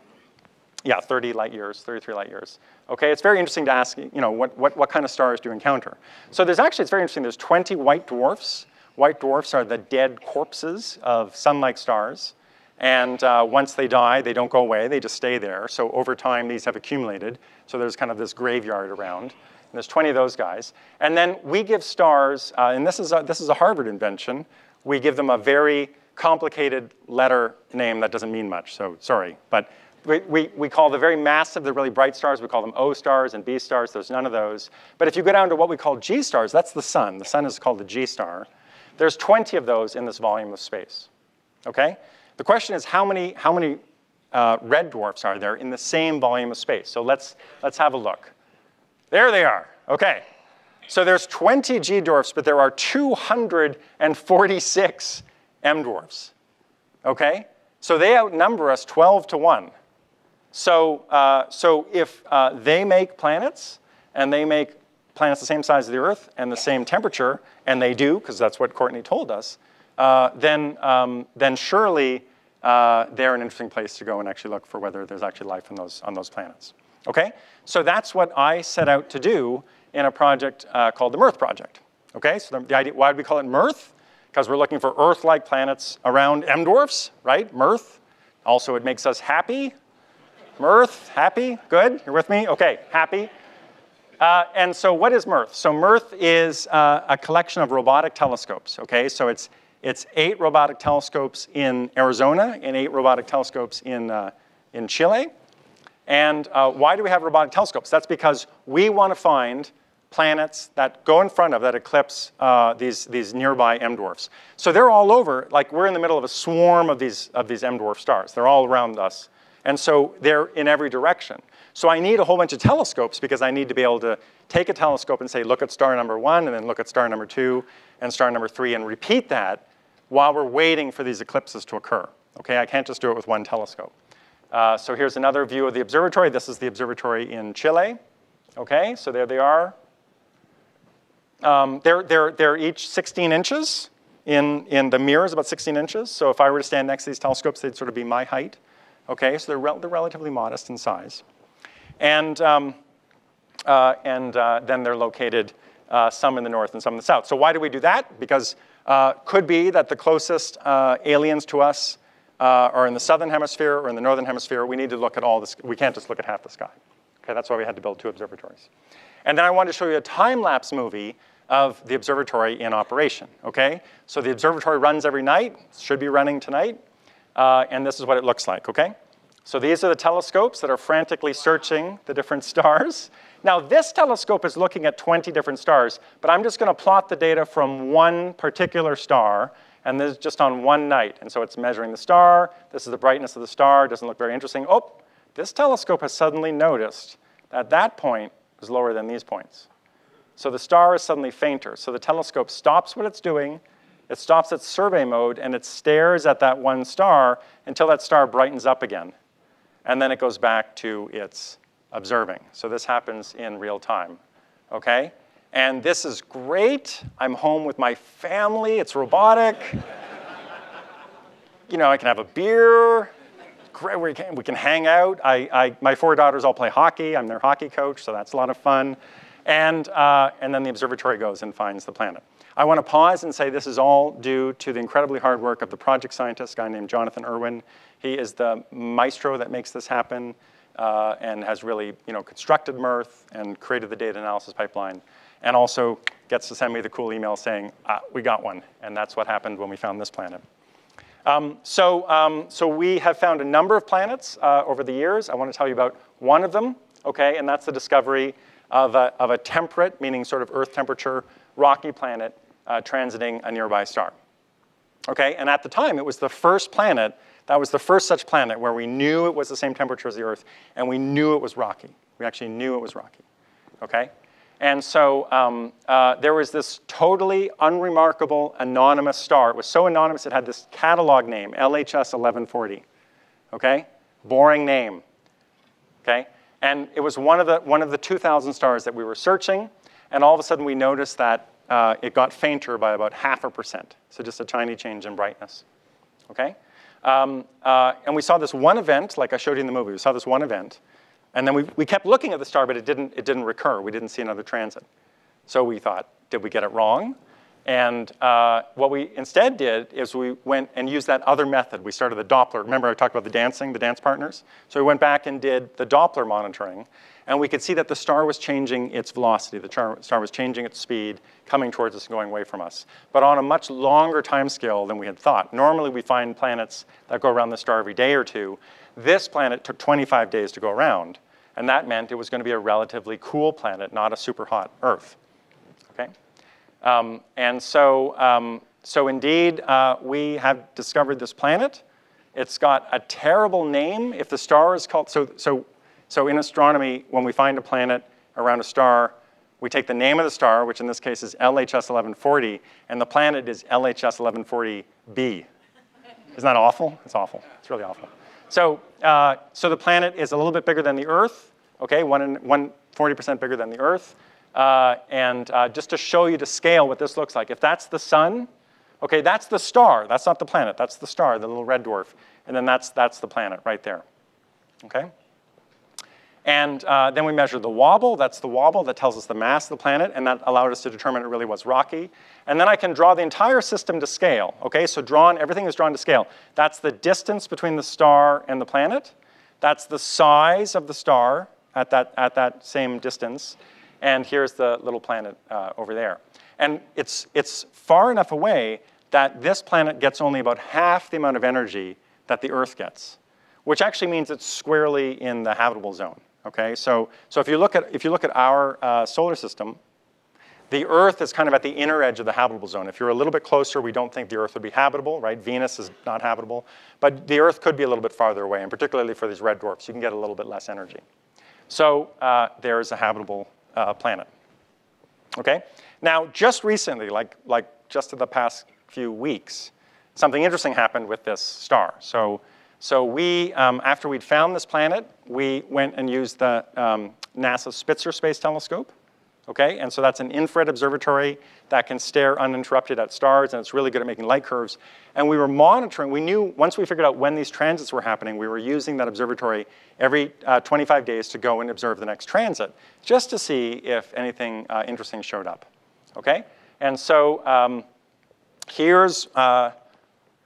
yeah, 30 light years, 33 light years. Okay, it's very interesting to ask, you know, what, what, what kind of stars do you encounter? So there's actually, it's very interesting, there's 20 white dwarfs. White dwarfs are the dead corpses of sun-like stars. And uh, once they die, they don't go away, they just stay there. So over time, these have accumulated. So there's kind of this graveyard around. And there's 20 of those guys. And then we give stars, uh, and this is, a, this is a Harvard invention, we give them a very complicated letter name that doesn't mean much, so sorry. But we, we, we call the very massive, the really bright stars, we call them O stars and B stars. There's none of those. But if you go down to what we call G stars, that's the sun. The sun is called the G star. There's 20 of those in this volume of space, okay? The question is how many, how many uh, red dwarfs are there in the same volume of space? So let's, let's have a look. There they are, okay. So there's 20 G dwarfs, but there are 246 M dwarfs, okay? So they outnumber us 12 to 1. So, uh, so if uh, they make planets, and they make planets the same size as the Earth and the same temperature, and they do, because that's what Courtney told us, uh, then, um, then surely uh, they're an interesting place to go and actually look for whether there's actually life on those, on those planets. Okay? So that's what I set out to do in a project uh, called the MEarth Project. Okay? So the, the idea, why do we call it MEarth? Because we're looking for Earth-like planets around M dwarfs, right? MEarth. Also, it makes us happy, Mirth, happy, good, you're with me? Okay, happy. Uh, and so what is MEarth? So MEarth is uh, a collection of robotic telescopes, okay? So it's, it's eight robotic telescopes in Arizona and eight robotic telescopes in, uh, in Chile. And uh, why do we have robotic telescopes? That's because we want to find planets that go in front of, that eclipse uh, these, these nearby M dwarfs. So they're all over, like we're in the middle of a swarm of these, of these M dwarf stars. They're all around us. And so they're in every direction. So I need a whole bunch of telescopes because I need to be able to take a telescope and say, look at star number one, and then look at star number two and star number three, and repeat that while we're waiting for these eclipses to occur. Okay, I can't just do it with one telescope. Uh, so here's another view of the observatory. This is the observatory in Chile. Okay, so there they are. Um, they're, they're, they're each 16 inches. In, in the mirror is about 16 inches. So if I were to stand next to these telescopes, they'd sort of be my height. Okay, so they're, rel they're relatively modest in size. And, um, uh, and uh, then they're located uh, some in the north and some in the south. So why do we do that? Because uh, could be that the closest uh, aliens to us uh, are in the southern hemisphere or in the northern hemisphere. We need to look at all this. We can't just look at half the sky. Okay, that's why we had to build two observatories. And then I wanted to show you a time-lapse movie of the observatory in operation, okay? So the observatory runs every night, should be running tonight. Uh, and this is what it looks like, okay? So these are the telescopes that are frantically searching the different stars. Now this telescope is looking at 20 different stars, but I'm just gonna plot the data from one particular star, and this is just on one night. And so it's measuring the star, this is the brightness of the star, doesn't look very interesting. Oh, this telescope has suddenly noticed that that point is lower than these points. So the star is suddenly fainter. So the telescope stops what it's doing, it stops its survey mode and it stares at that one star until that star brightens up again. And then it goes back to its observing. So this happens in real time, okay? And this is great. I'm home with my family. It's robotic. you know, I can have a beer. Great, we can, we can hang out. I, I, my four daughters all play hockey. I'm their hockey coach, so that's a lot of fun. And, uh, and then the observatory goes and finds the planet. I want to pause and say this is all due to the incredibly hard work of the project scientist, a guy named Jonathan Irwin. He is the maestro that makes this happen uh, and has really you know, constructed MEarth and created the data analysis pipeline and also gets to send me the cool email saying, ah, we got one. And that's what happened when we found this planet. Um, so, um, so we have found a number of planets uh, over the years. I want to tell you about one of them, okay, and that's the discovery of a, of a temperate, meaning sort of Earth temperature, rocky planet uh, transiting a nearby star. Okay, and at the time, it was the first planet, that was the first such planet where we knew it was the same temperature as the Earth, and we knew it was rocky. We actually knew it was rocky. Okay? And so um, uh, there was this totally unremarkable anonymous star. It was so anonymous it had this catalog name, LHS 1140. Okay? Boring name. Okay? And it was one of the, one of the 2,000 stars that we were searching, and all of a sudden we noticed that uh, it got fainter by about half a percent. So just a tiny change in brightness. Okay? Um, uh, and we saw this one event, like I showed you in the movie. We saw this one event. And then we, we kept looking at the star, but it didn't, it didn't recur. We didn't see another transit. So we thought, did we get it wrong? And uh, what we instead did is we went and used that other method. We started the Doppler. Remember I talked about the dancing, the dance partners? So we went back and did the Doppler monitoring. And we could see that the star was changing its velocity. The star was changing its speed, coming towards us and going away from us. But on a much longer time scale than we had thought. Normally we find planets that go around the star every day or two. This planet took 25 days to go around. And that meant it was going to be a relatively cool planet, not a super hot Earth. Okay? Um, and so, um, so indeed, uh, we have discovered this planet. It's got a terrible name. If the star is called, so, so so in astronomy, when we find a planet around a star, we take the name of the star, which in this case is LHS 1140, and the planet is LHS 1140b. Isn't that awful? It's awful. It's really awful. So, uh, so the planet is a little bit bigger than the Earth, okay, one, in, one 40% bigger than the Earth. Uh, and uh, just to show you to scale what this looks like, if that's the sun, okay, that's the star. That's not the planet. That's the star, the little red dwarf. And then that's, that's the planet right there, okay? And uh, then we measure the wobble. That's the wobble that tells us the mass of the planet, and that allowed us to determine it really was rocky. And then I can draw the entire system to scale. Okay, so drawn, everything is drawn to scale. That's the distance between the star and the planet. That's the size of the star at that, at that same distance. And here's the little planet uh, over there. And it's, it's far enough away that this planet gets only about half the amount of energy that the Earth gets, which actually means it's squarely in the habitable zone. Okay, so, so if, you look at, if you look at our uh, solar system, the Earth is kind of at the inner edge of the habitable zone. If you're a little bit closer, we don't think the Earth would be habitable, right? Venus is not habitable. But the Earth could be a little bit farther away, and particularly for these red dwarfs, you can get a little bit less energy. So uh, there's a habitable uh, planet. Okay? Now, just recently, like, like just in the past few weeks, something interesting happened with this star. So so we, um, after we'd found this planet, we went and used the um, NASA Spitzer Space Telescope. Okay, and so that's an infrared observatory that can stare uninterrupted at stars, and it's really good at making light curves. And we were monitoring, we knew once we figured out when these transits were happening, we were using that observatory every uh, 25 days to go and observe the next transit, just to see if anything uh, interesting showed up. Okay, and so um, here's uh,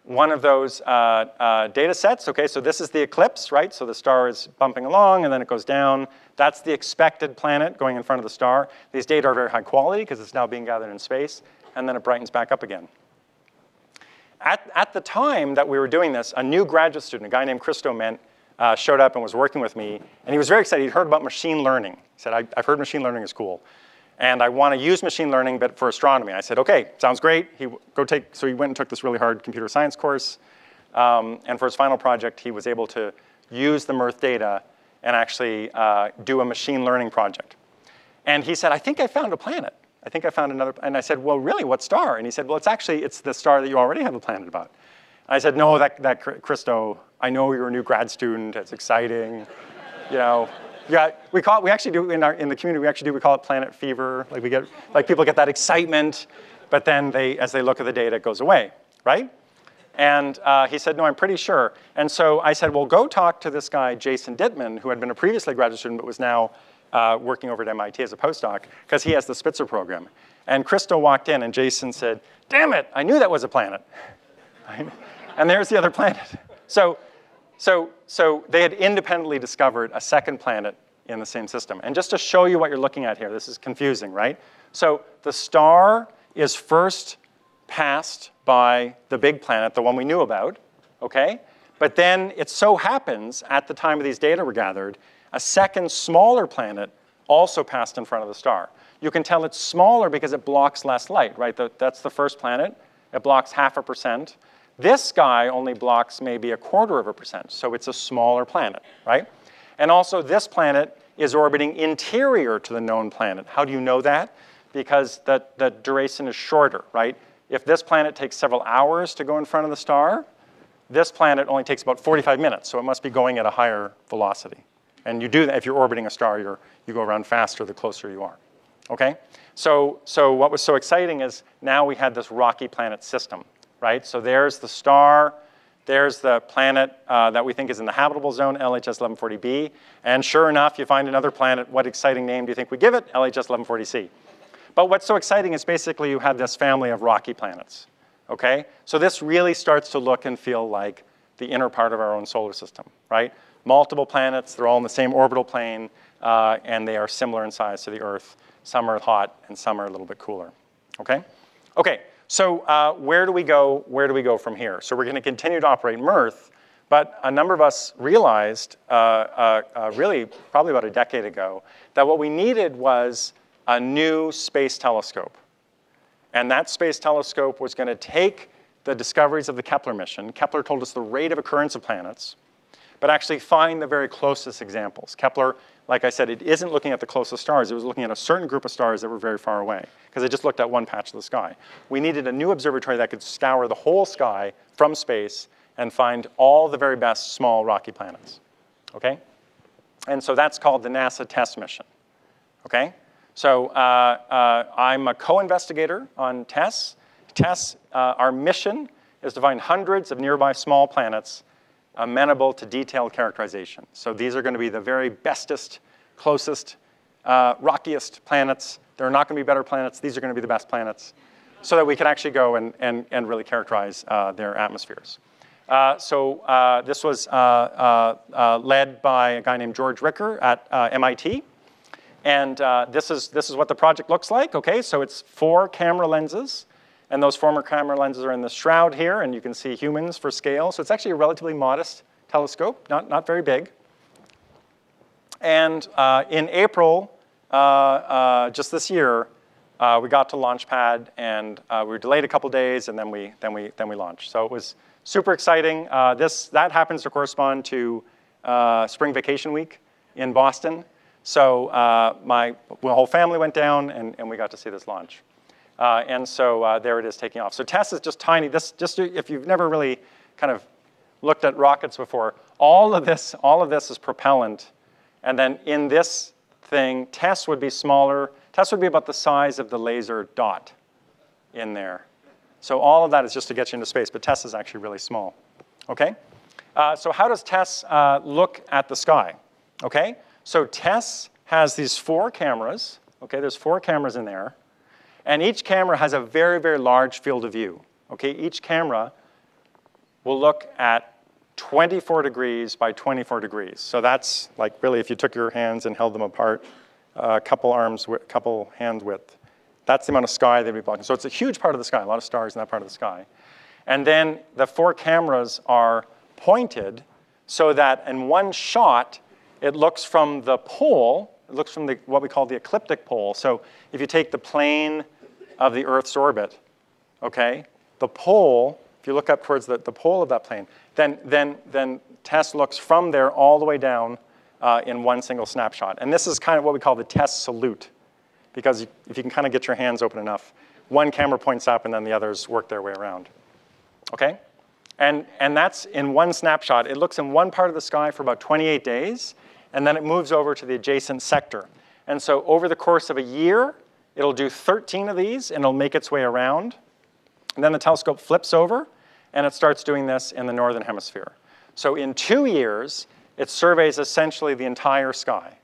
one of those uh, uh, data sets. Okay, so this is the eclipse, right? So the star is bumping along and then it goes down. That's the expected planet going in front of the star. These data are very high quality because it's now being gathered in space, and then it brightens back up again. At, at the time that we were doing this, a new graduate student, a guy named Kristo Ment, uh, showed up and was working with me, and he was very excited. He'd heard about machine learning. He said, I've heard machine learning is cool and I want to use machine learning, but for astronomy. I said, okay, sounds great. He go take. So he went and took this really hard computer science course, um, and for his final project, he was able to use the MEarth data and actually uh, do a machine learning project. And he said, I think I found a planet. I think I found another. And I said, well, really, what star? And he said, well, it's actually it's the star that you already have a planet about. I said, no, that that Kristo. I know you're a new grad student. It's exciting. You know, yeah, we call it, we actually do in our in the community we actually do we call it planet fever. Like we get like people get that excitement, but then they as they look at the data it goes away, right? And uh, he said, no, I'm pretty sure. And so I said, well, go talk to this guy, Jason Dittmann, who had been a previously graduate student but was now uh, working over at MIT as a postdoc, because he has the Spitzer program. And Kristo walked in, and Jason said, damn it, I knew that was a planet. and there's the other planet. So so, so they had independently discovered a second planet in the same system. And just to show you what you're looking at here, this is confusing, right? So the star is first passed by the big planet, the one we knew about, okay? But then it so happens, at the time of these data were gathered, a second smaller planet also passed in front of the star. You can tell it's smaller because it blocks less light, right? That's the first planet. It blocks half a percent. This guy only blocks maybe a quarter of a percent, so it's a smaller planet, right? And also this planet is orbiting interior to the known planet. How do you know that? Because the, the duration is shorter, right? If this planet takes several hours to go in front of the star, this planet only takes about 45 minutes, so it must be going at a higher velocity. And you do that if you're orbiting a star, you're, you go around faster the closer you are. Okay? So, so what was so exciting is now we had this rocky planet system, right? So there's the star, there's the planet uh, that we think is in the habitable zone, LHS 1140b. And sure enough, you find another planet. What exciting name do you think we give it? LHS 1140c. But what's so exciting is basically you have this family of rocky planets. Okay? So this really starts to look and feel like the inner part of our own solar system, right? Multiple planets, they're all in the same orbital plane, uh, and they are similar in size to the Earth. Some are hot, and some are a little bit cooler. Okay? Okay, so uh, where do we go? Where do we go from here? So we're going to continue to operate MEarth, but a number of us realized, uh, uh, uh, really probably about a decade ago, that what we needed was a new space telescope. And that space telescope was going to take the discoveries of the Kepler mission. Kepler told us the rate of occurrence of planets, but actually find the very closest examples. Kepler, like I said, it isn't looking at the closest stars. It was looking at a certain group of stars that were very far away, because it just looked at one patch of the sky. We needed a new observatory that could scour the whole sky from space and find all the very best small rocky planets. Okay? And so that's called the NASA TESS mission. Okay? So uh, uh, I'm a co-investigator on TESS. TESS, uh, our mission is to find hundreds of nearby small planets amenable to detailed characterization. So these are going to be the very bestest, closest, uh, rockiest planets. There are not going to be better planets. These are going to be the best planets so that we can actually go and, and, and really characterize uh, their atmospheres. Uh, so uh, this was uh, uh, led by a guy named George Ricker at MIT. And this, is, this is what the project looks like, okay? So it's four camera lenses, and those former camera lenses are in the shroud here, and you can see humans for scale. So it's actually a relatively modest telescope, not, not very big. And uh, in April, uh, uh just this year, uh, we got to Launchpad, and uh, we were delayed a couple days, and then we, then, we, then we launched. So it was super exciting. this, that happens to correspond to spring vacation week in Boston. So uh, my whole family went down, and, and we got to see this launch. Uh, and so uh, there it is taking off. So TESS is just tiny. This, just if you've never really kind of looked at rockets before, all of this, all of this is propellant. And then in this thing, TESS would be smaller. TESS would be about the size of the laser dot in there. So all of that is just to get you into space, but TESS is actually really small. Okay? Uh, so how does TESS uh, look at the sky? Okay? So TESS has these four cameras. Okay, there's four cameras in there. And each camera has a very, very large field of view. Okay, each camera will look at 24 degrees by 24 degrees. So that's like really if you took your hands and held them apart, a couple arms, a couple hand width. That's the amount of sky they'd be blocking. So it's a huge part of the sky, a lot of stars in that part of the sky. And then the four cameras are pointed so that in one shot, it looks from the pole, it looks from the, what we call the ecliptic pole. So if you take the plane of the Earth's orbit, okay, the pole, if you look up towards the, the pole of that plane, then, then, then TESS looks from there all the way down uh, in one single snapshot. And this is kind of what we call the TESS salute, because if you can kind of get your hands open enough, one camera points up and then the others work their way around. Okay? And, and that's in one snapshot. It looks in one part of the sky for about 28 days, and then it moves over to the adjacent sector. And so over the course of a year, it'll do 13 of these, and it'll make its way around. And then the telescope flips over, and it starts doing this in the northern hemisphere. So in two years, it surveys essentially the entire sky,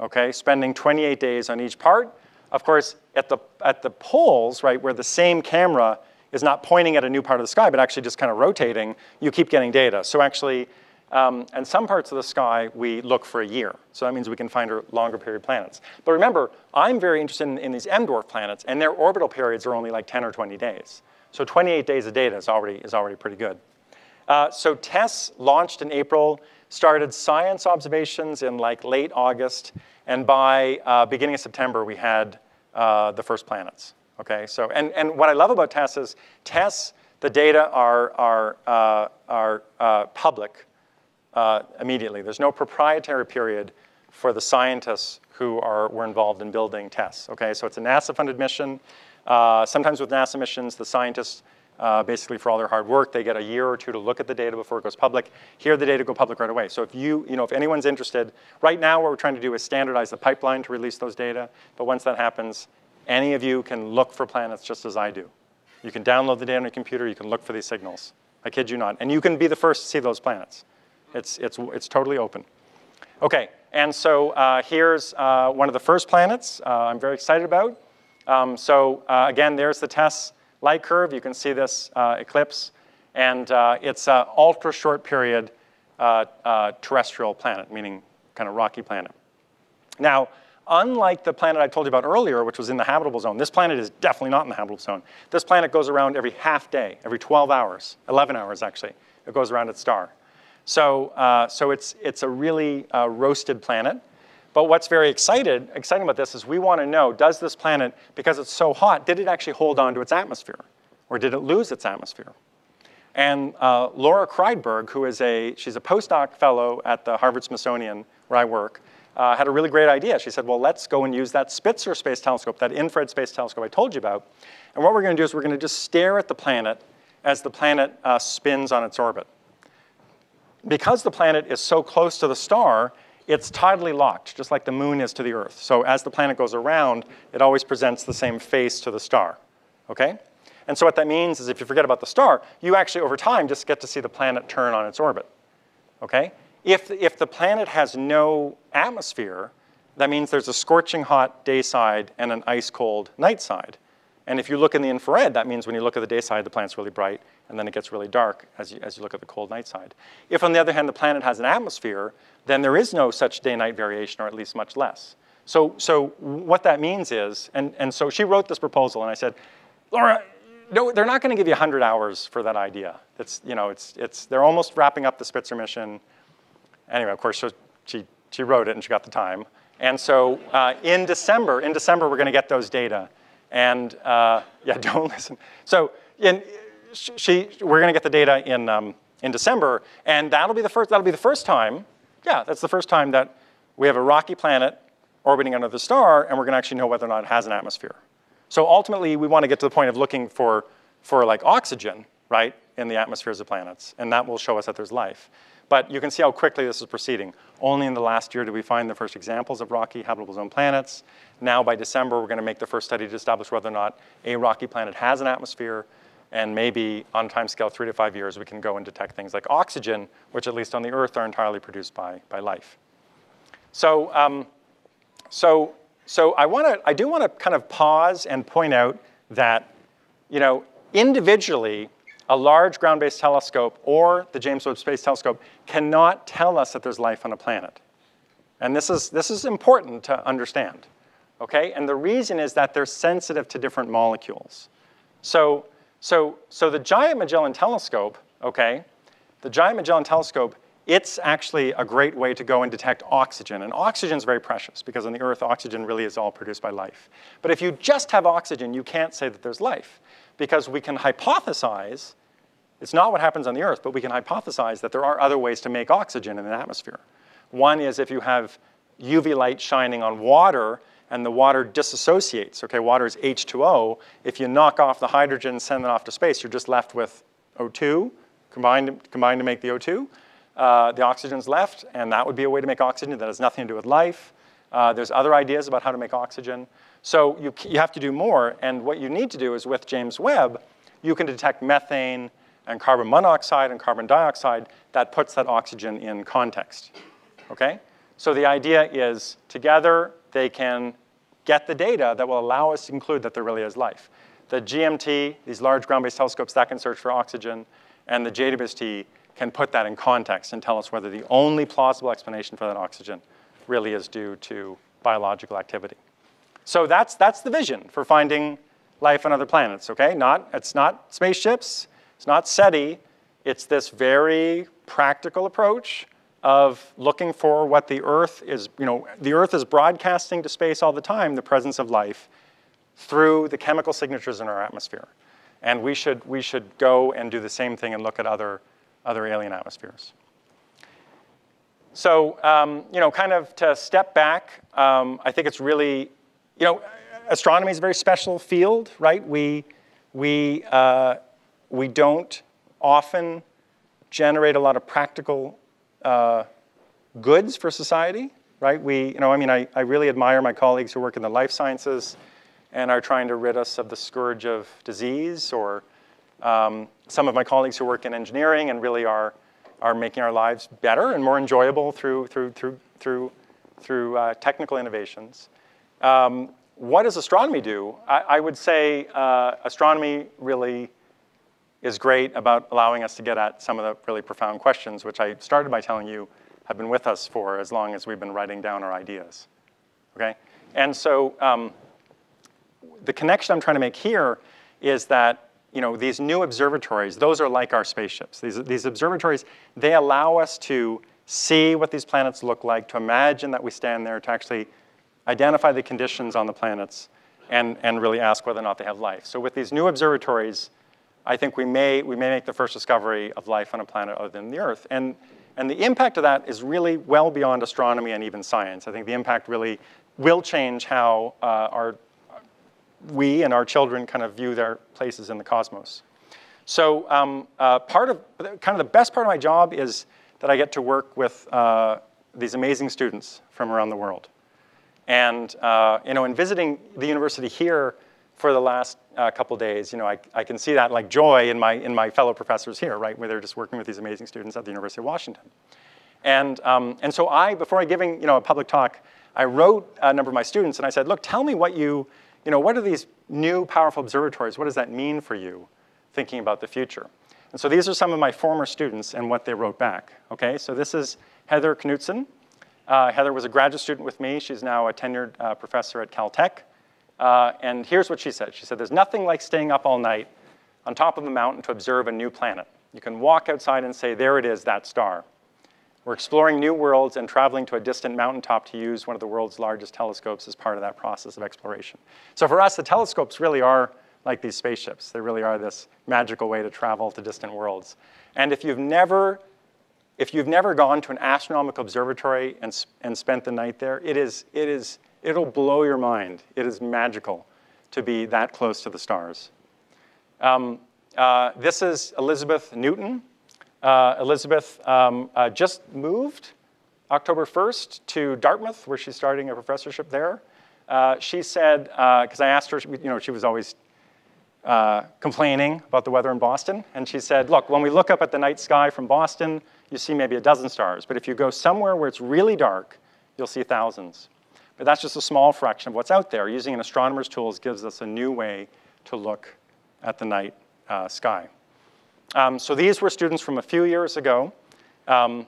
okay, spending 28 days on each part. Of course, at the, at the poles, right, where the same camera is not pointing at a new part of the sky, but actually just kind of rotating, you keep getting data. So actually, um, and some parts of the sky, we look for a year. So that means we can find longer period planets. But remember, I'm very interested in, in these M-dwarf planets, and their orbital periods are only like 10 or 20 days. So 28 days of data is already, is already pretty good. Uh, so TESS launched in April, started science observations in like late August, and by uh, beginning of September, we had uh, the first planets. Okay, so, and, and what I love about TESS is TESS, the data are, are, uh, are uh, public uh, immediately. There's no proprietary period for the scientists who are, were involved in building TESS. Okay, so it's a NASA-funded mission. Uh, sometimes with NASA missions, the scientists, uh, basically for all their hard work, they get a year or two to look at the data before it goes public. Here, the data go public right away. So if you, you know, if anyone's interested, right now what we're trying to do is standardize the pipeline to release those data. But once that happens, any of you can look for planets just as I do. You can download the data on your computer. You can look for these signals. I kid you not. And you can be the first to see those planets. It's, it's, it's totally open. Okay, and so uh, here's uh, one of the first planets uh, I'm very excited about. Um, so uh, again, there's the TESS light curve. You can see this uh, eclipse. And it's an ultra short period terrestrial planet, meaning kind of rocky planet. Now, unlike the planet I told you about earlier, which was in the habitable zone, this planet is definitely not in the habitable zone. This planet goes around every half day, every 12 hours, 11 hours actually. It goes around its star. So, uh, so it's, it's a really uh, roasted planet. But what's very excited, exciting about this is we want to know, does this planet, because it's so hot, did it actually hold on to its atmosphere? Or did it lose its atmosphere? And uh, Laura Kreidberg, who is a, she's a postdoc fellow at the Harvard Smithsonian, where I work, uh, had a really great idea. She said, well, let's go and use that Spitzer Space Telescope, that infrared space telescope I told you about. And what we're going to do is we're going to just stare at the planet as the planet uh, spins on its orbit. Because the planet is so close to the star, it's tidally locked, just like the moon is to the Earth. So as the planet goes around, it always presents the same face to the star, okay? And so what that means is if you forget about the star, you actually, over time, just get to see the planet turn on its orbit, okay? If, if the planet has no atmosphere, that means there's a scorching hot day side and an ice cold night side. And if you look in the infrared, that means when you look at the day side, the planet's really bright, and then it gets really dark as you, as you look at the cold night side. If, on the other hand, the planet has an atmosphere, then there is no such day-night variation, or at least much less. So, so what that means is, and, and so she wrote this proposal, and I said, Laura, no, they're not going to give you 100 hours for that idea. It's, you know, it's, it's, they're almost wrapping up the Spitzer mission. Anyway, of course, she, she wrote it and she got the time. And so uh, in December, in December, we're going to get those data. And uh, yeah, don't listen. So in, she, we're going to get the data in, um, in December, and that'll be the first. That'll be the first time. Yeah, that's the first time that we have a rocky planet orbiting under the star, and we're going to actually know whether or not it has an atmosphere. So ultimately, we want to get to the point of looking for for like oxygen, right, in the atmospheres of planets, and that will show us that there's life. But you can see how quickly this is proceeding. Only in the last year did we find the first examples of rocky habitable zone planets. Now by December, we're going to make the first study to establish whether or not a rocky planet has an atmosphere. And maybe on time scale three to five years, we can go and detect things like oxygen, which at least on the Earth are entirely produced by, by life. So, um, so, so I, wanna, I do want to kind of pause and point out that, you know, individually, a large ground-based telescope or the James Webb Space Telescope cannot tell us that there's life on a planet. And this is, this is important to understand, okay? And the reason is that they're sensitive to different molecules. So, so, so the Giant Magellan Telescope, okay, the Giant Magellan Telescope, it's actually a great way to go and detect oxygen. And oxygen is very precious because on the Earth, oxygen really is all produced by life. But if you just have oxygen, you can't say that there's life because we can hypothesize it's not what happens on the Earth, but we can hypothesize that there are other ways to make oxygen in an atmosphere. One is if you have UV light shining on water and the water disassociates, okay, water is H2O. If you knock off the hydrogen, and send it off to space, you're just left with O2 combined, combined to make the O2. Uh, the oxygen's left, and that would be a way to make oxygen that has nothing to do with life. Uh, there's other ideas about how to make oxygen. So you, you have to do more, and what you need to do is with James Webb, you can detect methane, and carbon monoxide and carbon dioxide, that puts that oxygen in context, okay? So the idea is together they can get the data that will allow us to conclude that there really is life. The GMT, these large ground-based telescopes that can search for oxygen, and the JWST can put that in context and tell us whether the only plausible explanation for that oxygen really is due to biological activity. So that's, that's the vision for finding life on other planets, okay? Not, it's not spaceships, it's not SETI, it's this very practical approach of looking for what the Earth is, you know, the Earth is broadcasting to space all the time the presence of life through the chemical signatures in our atmosphere. And we should, we should go and do the same thing and look at other, other alien atmospheres. so, um, you know, kind of to step back, um, I think it's really, you know, astronomy is a very special field, right? We, we, uh, we don't often generate a lot of practical uh, goods for society, right? We, you know, I mean, I, I really admire my colleagues who work in the life sciences and are trying to rid us of the scourge of disease, or um, some of my colleagues who work in engineering and really are, are making our lives better and more enjoyable through, through, through, through, through uh, technical innovations. Um, what does astronomy do? I, I would say uh, astronomy really is great about allowing us to get at some of the really profound questions, which I started by telling you have been with us for as long as we've been writing down our ideas. Okay? And so um, the connection I'm trying to make here is that you know, these new observatories, those are like our spaceships. These, these observatories, they allow us to see what these planets look like, to imagine that we stand there, to actually identify the conditions on the planets, and, and really ask whether or not they have life. So with these new observatories, I think we may, we may make the first discovery of life on a planet other than the Earth. And, and the impact of that is really well beyond astronomy and even science. I think the impact really will change how uh, our, we and our children kind of view their places in the cosmos. So um, uh, part of, kind of the best part of my job is that I get to work with uh, these amazing students from around the world. And uh, you know, in visiting the university here for the last uh, couple days, you know, I, I can see that like joy in my, in my fellow professors here, right, where they're just working with these amazing students at the University of Washington. And, um, and so I, before I giving you know, a public talk, I wrote a number of my students and I said, look, tell me what you, you know, what are these new powerful observatories? What does that mean for you thinking about the future? And so these are some of my former students and what they wrote back. Okay, so this is Heather Knutson. Uh, Heather was a graduate student with me. She's now a tenured uh, professor at Caltech. Uh, and here's what she said. She said, there's nothing like staying up all night on top of a mountain to observe a new planet. You can walk outside and say, there it is, that star. We're exploring new worlds and traveling to a distant mountaintop to use one of the world's largest telescopes as part of that process of exploration. So for us, the telescopes really are like these spaceships. They really are this magical way to travel to distant worlds. And if you've never, if you've never gone to an astronomical observatory and, and spent the night there, it is, it is, it'll blow your mind. It is magical to be that close to the stars. Um, uh, this is Elizabeth Newton. Uh, Elizabeth um, uh, just moved October 1st to Dartmouth, where she's starting a professorship there. Uh, she said, because uh, I asked her, you know, she was always uh, complaining about the weather in Boston, and she said, look, when we look up at the night sky from Boston, you see maybe a dozen stars, but if you go somewhere where it's really dark, you'll see thousands. But that's just a small fraction of what's out there. Using an astronomer's tools gives us a new way to look at the night uh, sky. Um, so these were students from a few years ago. Um,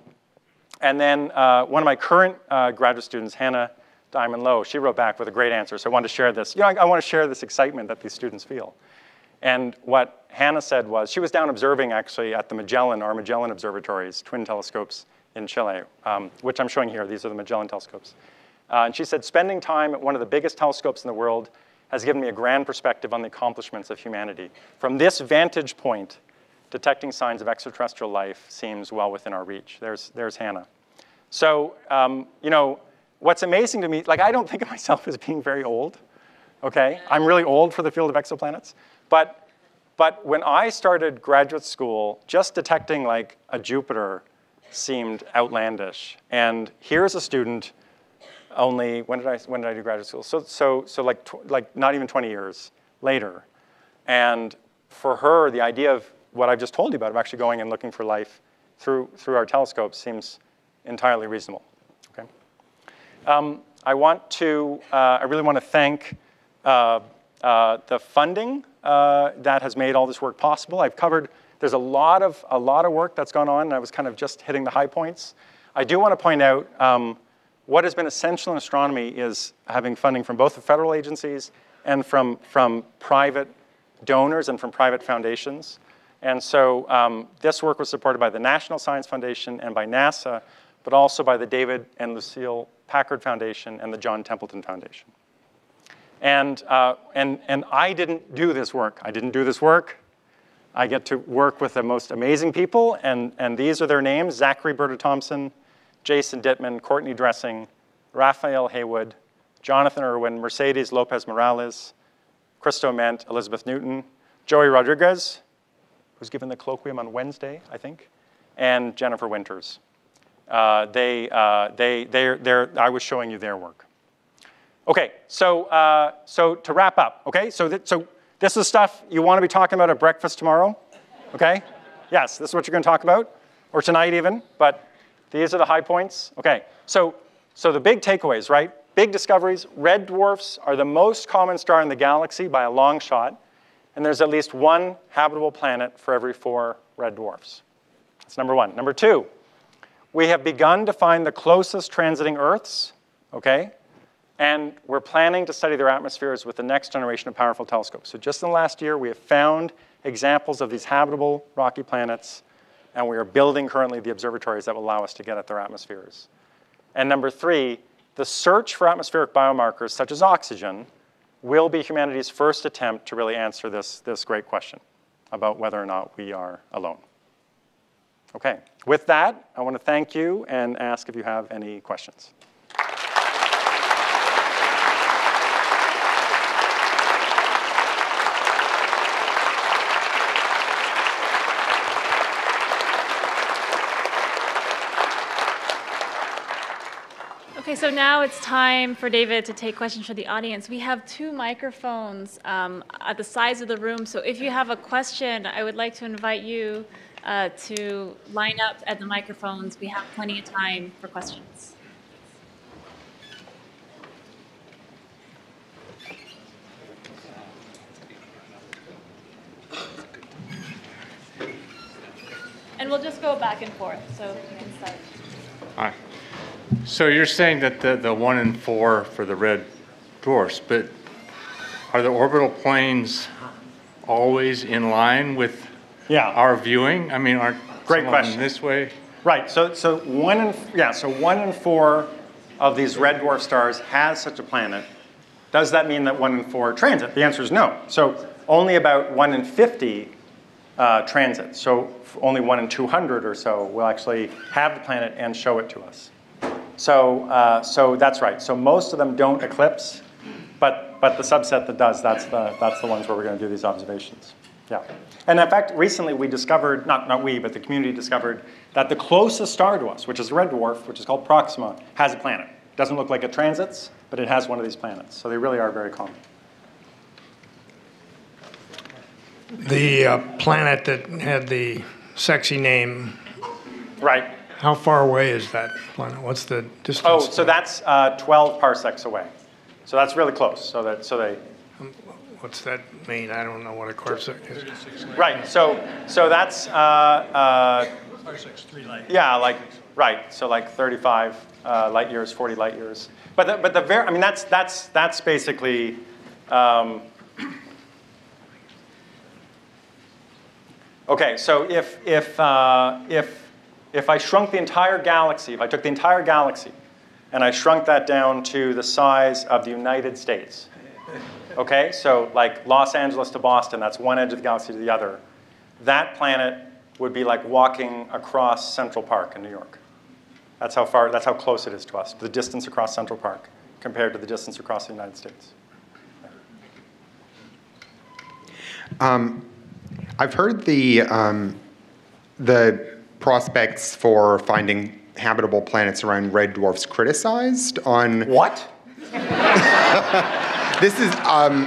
and then uh, one of my current uh, graduate students, Hannah Diamond Lowe, she wrote back with a great answer. So I wanted to share this. You know, I, I want to share this excitement that these students feel. And what Hannah said was, she was down observing actually at the Magellan, our Magellan observatories, twin telescopes in Chile, um, which I'm showing here. These are the Magellan telescopes. Uh, and she said, spending time at one of the biggest telescopes in the world has given me a grand perspective on the accomplishments of humanity. From this vantage point, detecting signs of extraterrestrial life seems well within our reach. There's, there's Hannah. So, um, you know, what's amazing to me, like I don't think of myself as being very old, okay? I'm really old for the field of exoplanets. But, but when I started graduate school, just detecting like a Jupiter seemed outlandish. And here's a student only, when did I, when did I do graduate school? So, so, so like, like not even 20 years later. And for her, the idea of what I've just told you about, of actually going and looking for life through, through our telescopes seems entirely reasonable. Okay? Um, I want to, uh, I really want to thank uh, uh, the funding uh, that has made all this work possible. I've covered, there's a lot of, a lot of work that's gone on, and I was kind of just hitting the high points. I do want to point out um, what has been essential in astronomy is having funding from both the federal agencies and from, from private donors and from private foundations. And so um, this work was supported by the National Science Foundation and by NASA, but also by the David and Lucile Packard Foundation and the John Templeton Foundation. And, uh, and, and I didn't do this work. I didn't do this work. I get to work with the most amazing people, and, and these are their names, Zachary Berta Thompson, Jason Dittmann, Courtney Dressing, Raphael Haywood, Jonathan Irwin, Mercedes Lopez Morales, Kristo Ment, Elizabeth Newton, Joey Rodriguez, who's given the colloquium on Wednesday, I think, and Jennifer Winters. Uh, they, uh, they, they're, they're, I was showing you their work. Okay, so, uh, so to wrap up, okay, so, th- so this is stuff you want to be talking about at breakfast tomorrow, okay? Yes, this is what you're going to talk about, or tonight even, but these are the high points. Okay, so, so the big takeaways, right? Big discoveries, red dwarfs are the most common star in the galaxy by a long shot, and there's at least one habitable planet for every four red dwarfs. That's number one. Number two, we have begun to find the closest transiting Earths, okay? And we're planning to study their atmospheres with the next generation of powerful telescopes. So just in the last year, we have found examples of these habitable rocky planets, and we are building currently the observatories that will allow us to get at their atmospheres. And number three, the search for atmospheric biomarkers such as oxygen will be humanity's first attempt to really answer this, this great question about whether or not we are alone. Okay, with that, I want to thank you and ask if you have any questions. Okay, so now it's time for David to take questions from the audience. We have two microphones um, at the sides of the room, so if you have a question, I would like to invite you uh, to line up at the microphones. We have plenty of time for questions. And we'll just go back and forth, so you can start. Hi. So you're saying that the, the one in four for the red dwarfs, but are the orbital planes always in line with Yeah. our viewing? I mean, aren't Great some of them question. this way? Right. So, so one in yeah. So one in four of these red dwarf stars has such a planet. Does that mean that one in four transit? The answer is no. So only about one in fifty uh, transit. So only one in two hundred or so will actually have the planet and show it to us. So uh, so that's right. So most of them don't eclipse, but but the subset that does, that's the that's the ones where we're going to do these observations. Yeah. And in fact, recently we discovered, not, not we, but the community discovered that the closest star to us, which is a red dwarf, which is called Proxima, has a planet. It doesn't look like it transits, but it has one of these planets. So they really are very common. The uh, planet that had the sexy name, Right. How far away is that planet? What's the distance? Oh, so that's uh, 12 parsecs away. So that's really close. So that so they What's that mean? I don't know what a parsec is. right. So so that's uh, uh, Yeah, like right. So like 35 uh, light years, 40 light years. But the, but the very, I mean, that's that's that's basically. Um, okay, so if if uh, if if I shrunk the entire galaxy, if I took the entire galaxy, and I shrunk that down to the size of the United States. Okay, so like Los Angeles to Boston, that's one edge of the galaxy to the other. That planet would be like walking across Central Park in New York. That's how far, that's how close it is to us, the distance across Central Park compared to the distance across the United States. I've heard the um, the prospects for finding habitable planets around red dwarfs criticized on What? this is um,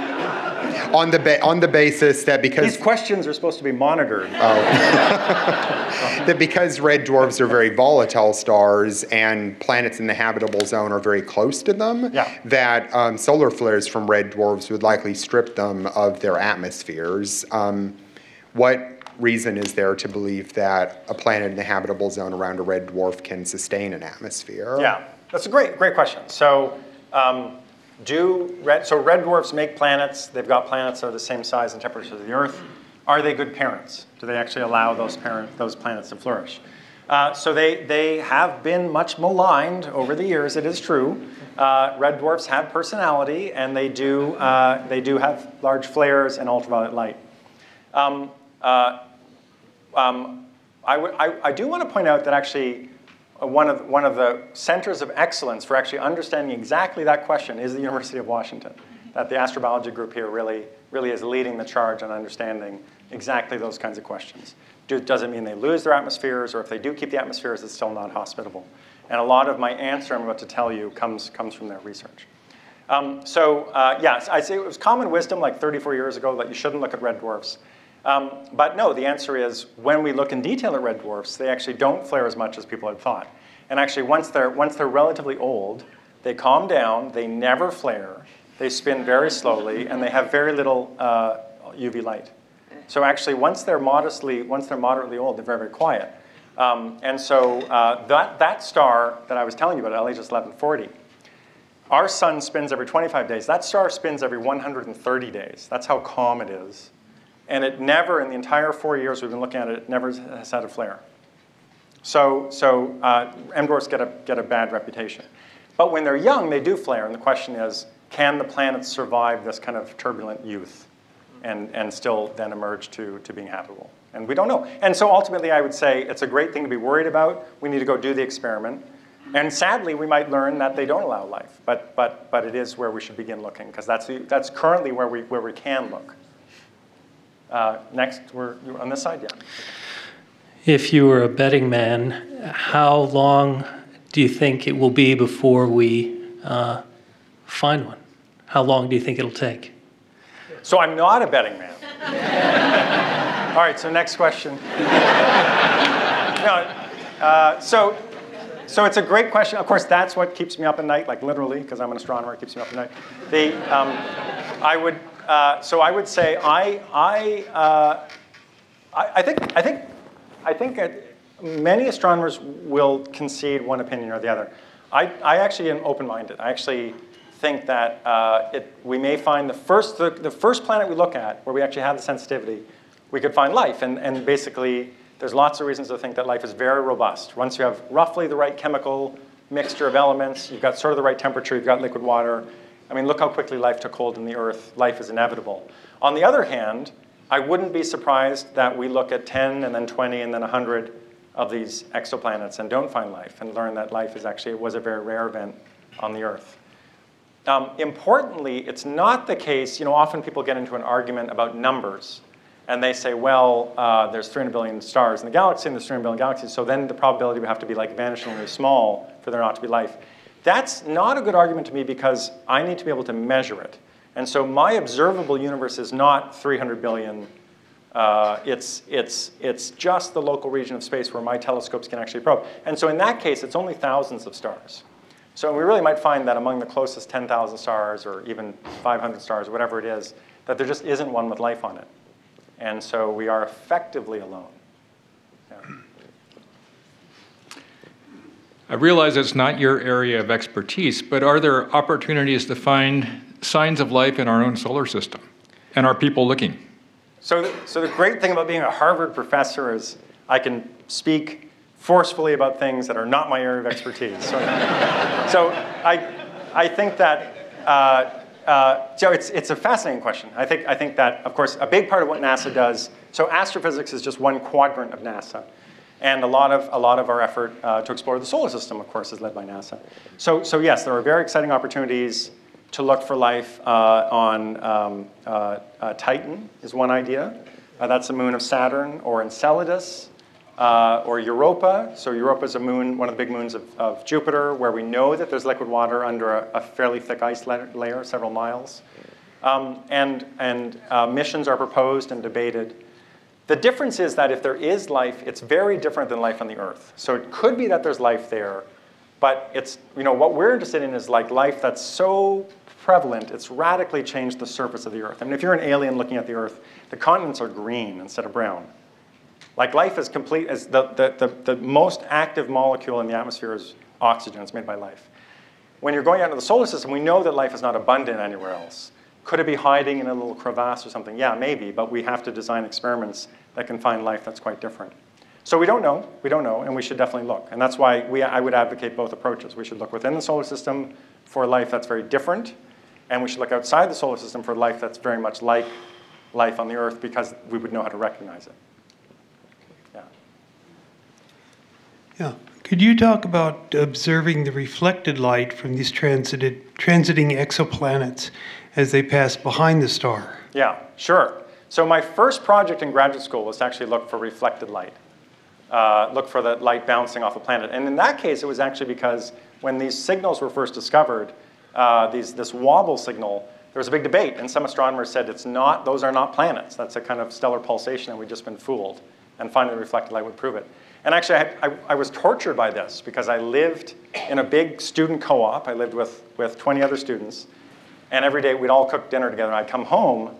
on the ba- on the basis that because These questions are supposed to be monitored. Oh. that because red dwarfs are very volatile stars and planets in the habitable zone are very close to them, Yeah. that um, solar flares from red dwarfs would likely strip them of their atmospheres. Um, what reason is there to believe that a planet in the habitable zone around a red dwarf can sustain an atmosphere? Yeah, that's a great, great question. So, um, do red, so red dwarfs make planets? They've got planets that are the same size and temperature as the Earth. Are they good parents? Do they actually allow those parent, those planets to flourish? Uh, so they, they have been much maligned over the years. It is true. Uh, red dwarfs have personality, and they do uh, they do have large flares and ultraviolet light. Um, uh, um, I, I, I do want to point out that actually uh, one of, one of the centers of excellence for actually understanding exactly that question is the University of Washington. That the astrobiology group here really, really is leading the charge on understanding exactly those kinds of questions. Do, does it mean they lose their atmospheres, or if they do keep the atmospheres, it's still not hospitable? And a lot of my answer I'm about to tell you comes, comes from their research. Um, so uh, yes, I say it was common wisdom like 34 years ago that you shouldn't look at red dwarfs. Um, but no, the answer is when we look in detail at red dwarfs, they actually don't flare as much as people had thought. And actually, once they're, once they're relatively old, they calm down, they never flare, they spin very slowly, and they have very little uh, UV light. So actually, once they're modestly, once they're moderately old, they're very, very quiet. Um, and so uh, that, that star that I was telling you about, LHS 1140, our sun spins every 25 days. That star spins every 130 days. That's how calm it is. And it never, in the entire four years we've been looking at it, it never has had a flare. So, so uh, dwarfs get a, get a bad reputation. But when they're young, they do flare. And the question is, can the planet survive this kind of turbulent youth and, and still then emerge to, to being habitable? And we don't know. And so ultimately, I would say it's a great thing to be worried about. We need to go do the experiment. And sadly, we might learn that they don't allow life. But, but, but it is where we should begin looking, because that's, that's currently where we, where we can look. Uh, next, we're you're on this side, yeah. If you were a betting man, how long do you think it will be before we uh, find one? How long do you think it'll take? So I'm not a betting man. All right, so next question. no, uh, so, so it's a great question. Of course, that's what keeps me up at night, like literally, because I'm an astronomer, it keeps me up at night. The, um, I would, uh, so I would say I, I, uh, I, I think, I think, I think many astronomers will concede one opinion or the other. I, I actually am open-minded. I actually think that uh, it, we may find the first, the, the first planet we look at where we actually have the sensitivity, we could find life. And, and basically, there's lots of reasons to think that life is very robust. Once you have roughly the right chemical mixture of elements, you've got sort of the right temperature, you've got liquid water. I mean, look how quickly life took hold in the Earth. Life is inevitable. On the other hand, I wouldn't be surprised that we look at 10 and then 20 and then 100 of these exoplanets and don't find life and learn that life is actually, it was a very rare event on the Earth. Um, importantly, it's not the case, you know, often people get into an argument about numbers and they say, well, uh, there's 300 billion stars in the galaxy and there's 300 billion galaxies, so then the probability would have to be like vanishingly small for there not to be life. That's not a good argument to me because I need to be able to measure it. And so my observable universe is not 300 billion. Uh, it's, it's, it's just the local region of space where my telescopes can actually probe. And so in that case, it's only thousands of stars. So we really might find that among the closest 10,000 stars or even 500 stars, whatever it is, that there just isn't one with life on it. And so we are effectively alone. I realize it's not your area of expertise, but are there opportunities to find signs of life in our own solar system? And are people looking? So, the, so the great thing about being a Harvard professor is I can speak forcefully about things that are not my area of expertise. So, so I, I think that uh, uh, so it's, it's a fascinating question. I think, I think that, of course, a big part of what NASA does, so astrophysics is just one quadrant of NASA. And a lot of, a lot of our effort uh, to explore the solar system, of course, is led by NASA. So, so yes, there are very exciting opportunities to look for life uh, on um, uh, uh, Titan is one idea. Uh, that's the moon of Saturn, or Enceladus, uh, or Europa. So Europa is a moon, one of the big moons of, of Jupiter, where we know that there's liquid water under a, a fairly thick ice layer, several miles. Um, and and missions are proposed and debated. The difference is that if there is life, it's very different than life on the Earth. So it could be that there's life there, but it's, you know, what we're interested in is like life that's so prevalent, it's radically changed the surface of the Earth. I mean, if you're an alien looking at the Earth, the continents are green instead of brown. Like life is complete, as the, the, the, the most active molecule in the atmosphere is oxygen, it's made by life. When you're going out into the solar system, we know that life is not abundant anywhere else. Could it be hiding in a little crevasse or something? Yeah, maybe, but we have to design experiments that can find life that's quite different. So we don't know, we don't know, and we should definitely look. And that's why we, I would advocate both approaches. We should look within the solar system for life that's very different, and we should look outside the solar system for life that's very much like life on the Earth because we would know how to recognize it. Yeah, Yeah. Could you talk about observing the reflected light from these transited, transiting exoplanets as they pass behind the star? Yeah, sure. So my first project in graduate school was to actually look for reflected light, uh, look for the light bouncing off a planet. And in that case, it was actually because when these signals were first discovered, uh, these, this wobble signal, there was a big debate, and some astronomers said it's not, those are not planets. That's a kind of stellar pulsation, and we've just been fooled. And finally, reflected light would prove it. And actually, I, I, I was tortured by this because I lived in a big student co-op. I lived with, with 20 other students, and every day we'd all cook dinner together, and I'd come home,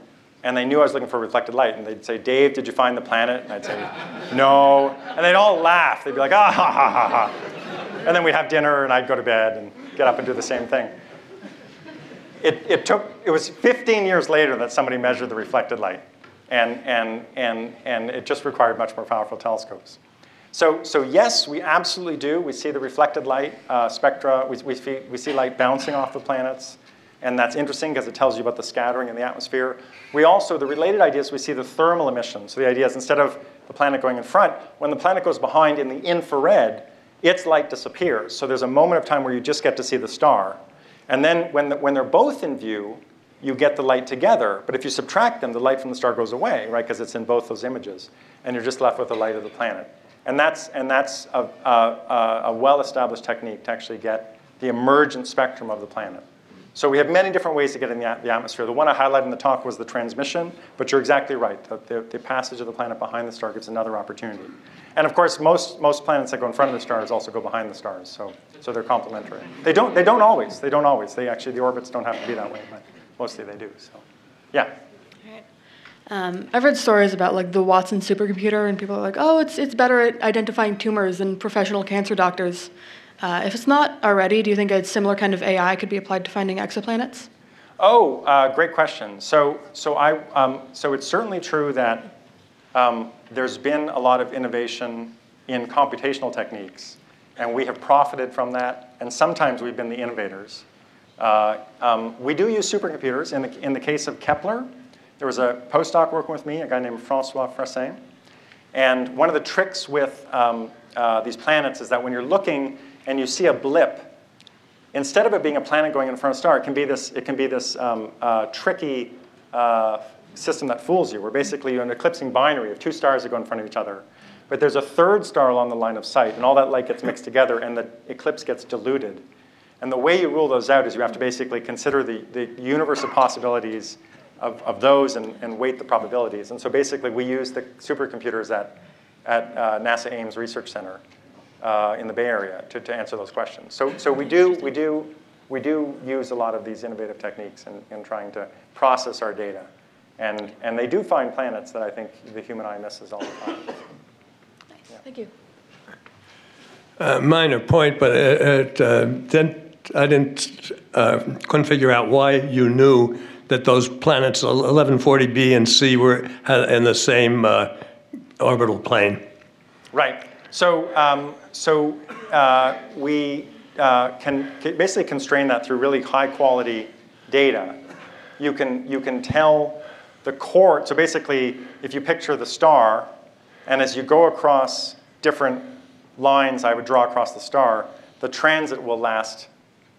and they knew I was looking for reflected light, and they'd say, Dave, did you find the planet? And I'd say, no. And they'd all laugh. They'd be like, ah, ha, ha, ha, ha. And then we'd have dinner, and I'd go to bed and get up and do the same thing. It, it took, it was 15 years later that somebody measured the reflected light. And, and, and, and it just required much more powerful telescopes. So, so yes, we absolutely do. We see the reflected light uh, spectra. We, we, see, we see light bouncing off the planets. And that's interesting because it tells you about the scattering in the atmosphere. We also, the related ideas, we see the thermal emission. So the idea is instead of the planet going in front, when the planet goes behind in the infrared, its light disappears. So there's a moment of time where you just get to see the star. And then when, the, when they're both in view, you get the light together. But if you subtract them, the light from the star goes away, right? Because it's in both those images. And you're just left with the light of the planet. And that's, and that's a, a, a well-established technique to actually get the emergent spectrum of the planet. So we have many different ways to get in the, the atmosphere. The one I highlighted in the talk was the transmission, but you're exactly right. The, the, the, passage of the planet behind the star gives another opportunity. And of course, most, most planets that go in front of the stars also go behind the stars, so, so they're complementary. They don't, they don't always. They don't always. They actually, the orbits don't have to be that way, but mostly they do. So, yeah. Um, I've read stories about like the Watson supercomputer, and people are like, "Oh, it's it's better at identifying tumors than professional cancer doctors." Uh, if it's not already, do you think a similar kind of AI could be applied to finding exoplanets? Oh, uh, great question. So, so I, um, so it's certainly true that um, there's been a lot of innovation in computational techniques, and we have profited from that. And sometimes we've been the innovators. Uh, um, we do use supercomputers. In the in the case of Kepler, there was a postdoc working with me, a guy named Francois Fressin. And one of the tricks with um, uh, these planets is that when you're looking and you see a blip, instead of it being a planet going in front of a star, it can be this, it can be this um, uh, tricky uh, system that fools you, where basically you're an eclipsing binary of two stars that go in front of each other. But there's a third star along the line of sight, and all that light gets mixed together, and the eclipse gets diluted. And the way you rule those out is you have to basically consider the, the universe of possibilities of, of those and, and weight the probabilities. And so basically, we use the supercomputers at, at uh, NASA Ames Research Center uh, in the Bay Area to, to answer those questions. So, so we, do, we, do, we do use a lot of these innovative techniques in, in trying to process our data. And, and they do find planets that I think the human eye misses all the time. Nice. Yeah. Thank you. Uh, minor point, but it, uh, didn't, I didn't uh, couldn't figure out why you knew that those planets 1140b and c were in the same uh, orbital plane. Right. So, um, so uh, we uh, can basically constrain that through really high quality data. You can, you can tell the core, so basically, if you picture the star, and as you go across different lines I would draw across the star, the transit will last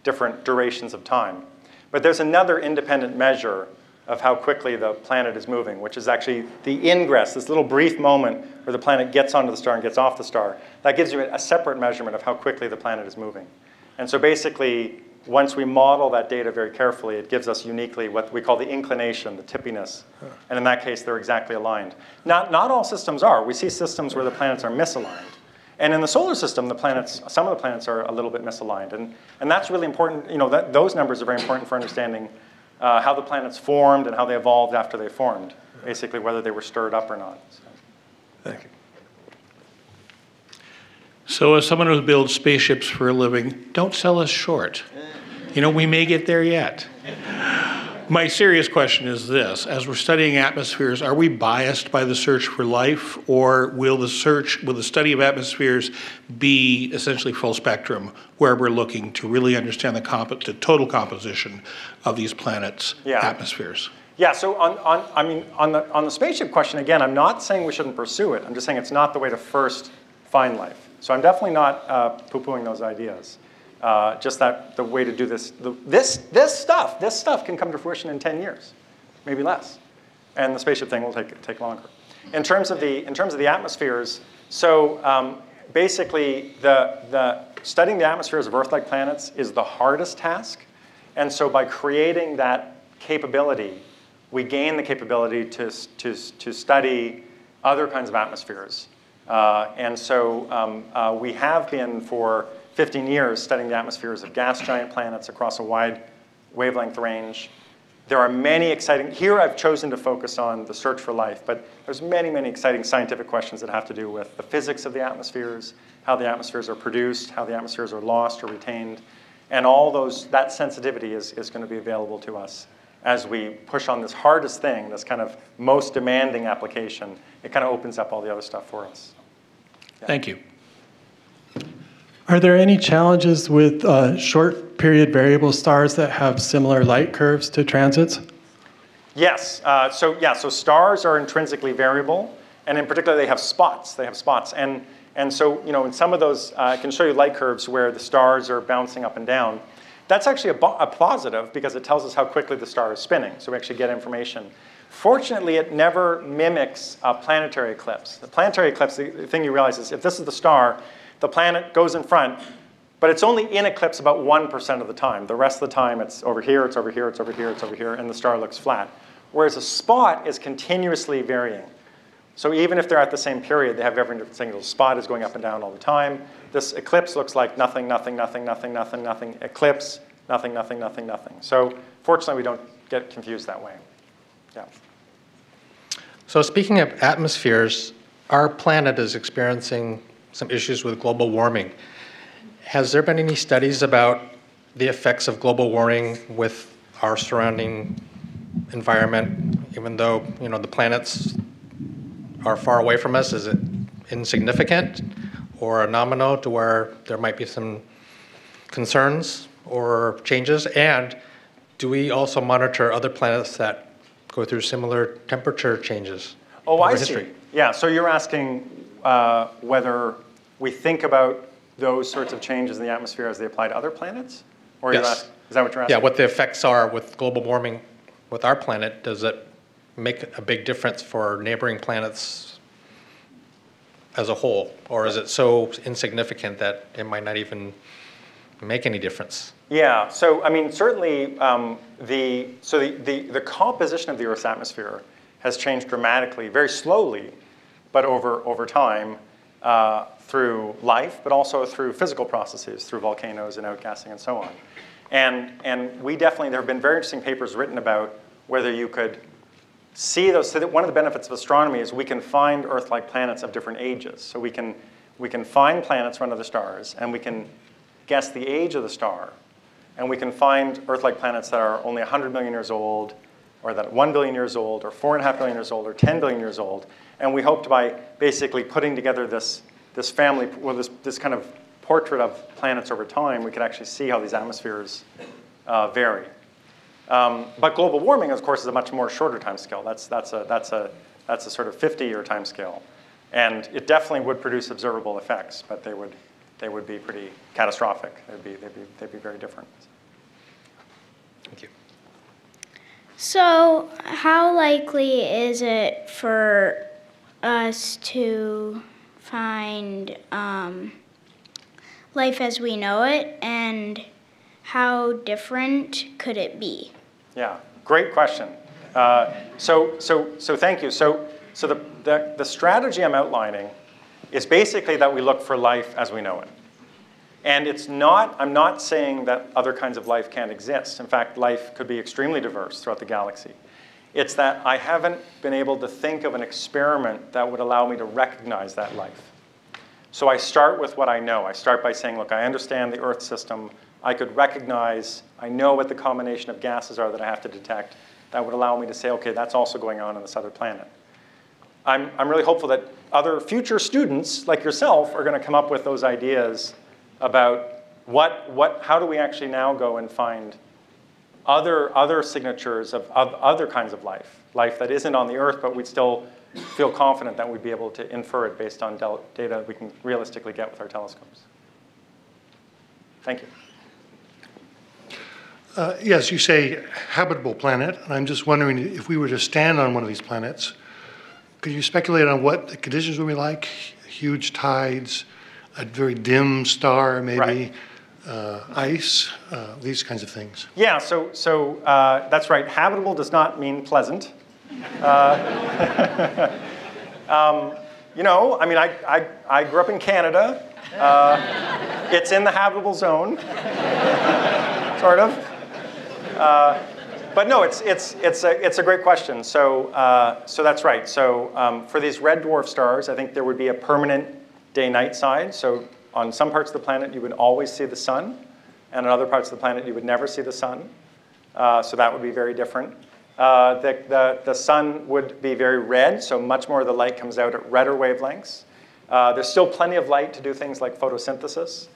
different durations of time. But there's another independent measure of how quickly the planet is moving, which is actually the ingress, this little brief moment where the planet gets onto the star and gets off the star. That gives you a separate measurement of how quickly the planet is moving. And so basically, once we model that data very carefully, it gives us uniquely what we call the inclination, the tippiness. And in that case, they're exactly aligned. Not, not all systems are. We see systems where the planets are misaligned. And in the solar system, the planets, some of the planets are a little bit misaligned. And, and that's really important. You know, that, those numbers are very important for understanding uh, how the planets formed and how they evolved after they formed, basically whether they were stirred up or not. So. Thank you. So as someone who builds spaceships for a living, don't sell us short. You know, we may get there yet. My serious question is this as we're studying atmospheres, are we biased by the search for life, or will the search, will the study of atmospheres be essentially full spectrum, where we're looking to really understand the, comp- the total composition of these planets' yeah. atmospheres? Yeah, so on, on, I mean, on the, on the spaceship question, again, I'm not saying we shouldn't pursue it. I'm just saying it's not the way to first find life. So I'm definitely not uh, poo-pooing those ideas. Uh, just that the way to do this, the, this, this stuff, this stuff can come to fruition in 10 years, maybe less. And the spaceship thing will take, take longer. In terms of the, in terms of the atmospheres, so um, basically the, the studying the atmospheres of Earth-like planets is the hardest task. And so by creating that capability, we gain the capability to, to, to study other kinds of atmospheres. Uh, and so um, uh, we have been for 15 years studying the atmospheres of gas giant planets across a wide wavelength range. There are many exciting, here I've chosen to focus on the search for life, but there's many, many exciting scientific questions that have to do with the physics of the atmospheres, how the atmospheres are produced, how the atmospheres are lost or retained, and all those, that sensitivity is, is going to be available to us as we push on this hardest thing, this kind of most demanding application. It kind of opens up all the other stuff for us. Yeah. Thank you. Are there any challenges with uh, short period variable stars that have similar light curves to transits? Yes. Uh, so yeah. So stars are intrinsically variable, and in particular, they have spots. They have spots, and and so you know, in some of those, uh, I can show you light curves where the stars are bouncing up and down. That's actually a, a positive because it tells us how quickly the star is spinning. So we actually get information. Fortunately, it never mimics a planetary eclipse. The planetary eclipse, the, the thing you realize is if this is the star, the planet goes in front, but it's only in eclipse about 1% of the time. The rest of the time, it's over here, it's over here, it's over here, it's over here, and the star looks flat. Whereas a spot is continuously varying. So even if they're at the same period, they have every single spot is going up and down all the time. This eclipse looks like nothing, nothing, nothing, nothing, nothing, nothing, eclipse, nothing, nothing, nothing, nothing. So fortunately, we don't get confused that way. Yeah. So speaking of atmospheres, our planet is experiencing some issues with global warming. Has there been any studies about the effects of global warming with our surrounding environment, even though you know the planets are far away from us? Is it insignificant or a nominal to where there might be some concerns or changes? And do we also monitor other planets that go through similar temperature changes? Oh, I history? see. Yeah, so you're asking uh, whether we think about those sorts of changes in the atmosphere as they apply to other planets? Or yes. Asking, is that what you're asking? Yeah, what the effects are with global warming with our planet. Does it make a big difference for neighboring planets as a whole? Or is it so insignificant that it might not even make any difference? Yeah, so I mean, certainly um, the, so the, the, the composition of the Earth's atmosphere has changed dramatically, very slowly, but over, over time uh, through life, but also through physical processes, through volcanoes and outgassing and so on. And, and we definitely, there have been very interesting papers written about whether you could see those. So that one of the benefits of astronomy is we can find Earth-like planets of different ages. So we can, we can find planets around other stars, and we can guess the age of the star. And we can find Earth-like planets that are only 100 million years old, or that 1 billion years old, or 4.5 billion years old, or 10 billion years old. And we hoped by basically putting together this, this family, well, this, this kind of portrait of planets over time, we could actually see how these atmospheres uh, vary. Um, but global warming, of course, is a much more shorter time scale. That's, that's, a, that's, a, that's a sort of 50-year time scale. And it definitely would produce observable effects, but they would, they would be pretty catastrophic. They'd be, they'd, be, they'd be very different. Thank you. So, how likely is it for us to find um, life as we know it, and how different could it be? Yeah, great question. Uh, so, so, so thank you. So, so the, the, the strategy I'm outlining is basically that we look for life as we know it. And it's not, I'm not saying that other kinds of life can't exist. In fact, life could be extremely diverse throughout the galaxy. It's that I haven't been able to think of an experiment that would allow me to recognize that life. So I start with what I know. I start by saying, look, I understand the Earth system. I could recognize, I know what the combination of gases are that I have to detect. That would allow me to say, okay, that's also going on on this other planet. I'm, I'm really hopeful that other future students like yourself are going to come up with those ideas about what, what, how do we actually now go and find other, other signatures of, of other kinds of life life that isn't on the Earth, but we'd still feel confident that we'd be able to infer it based on data we can realistically get with our telescopes. Thank you. Uh, Yes, you say habitable planet, and I'm just wondering if we were to stand on one of these planets, could you speculate on what the conditions would be like? Huge tides, a very dim star, maybe, uh, ice, uh, these kinds of things. Yeah, so, so uh, that's right. Habitable does not mean pleasant. Uh, um, you know, I mean, I, I, I grew up in Canada. Uh, it's in the habitable zone, sort of. Uh, but no, it's, it's, it's, a, it's a great question. So, uh, so that's right. So um, for these red dwarf stars, I think there would be a permanent day-night side. So on some parts of the planet, you would always see the sun, and on other parts of the planet, you would never see the sun. Uh, so that would be very different. Uh, the, the, the sun would be very red, so much more of the light comes out at redder wavelengths. Uh, there's still plenty of light to do things like photosynthesis.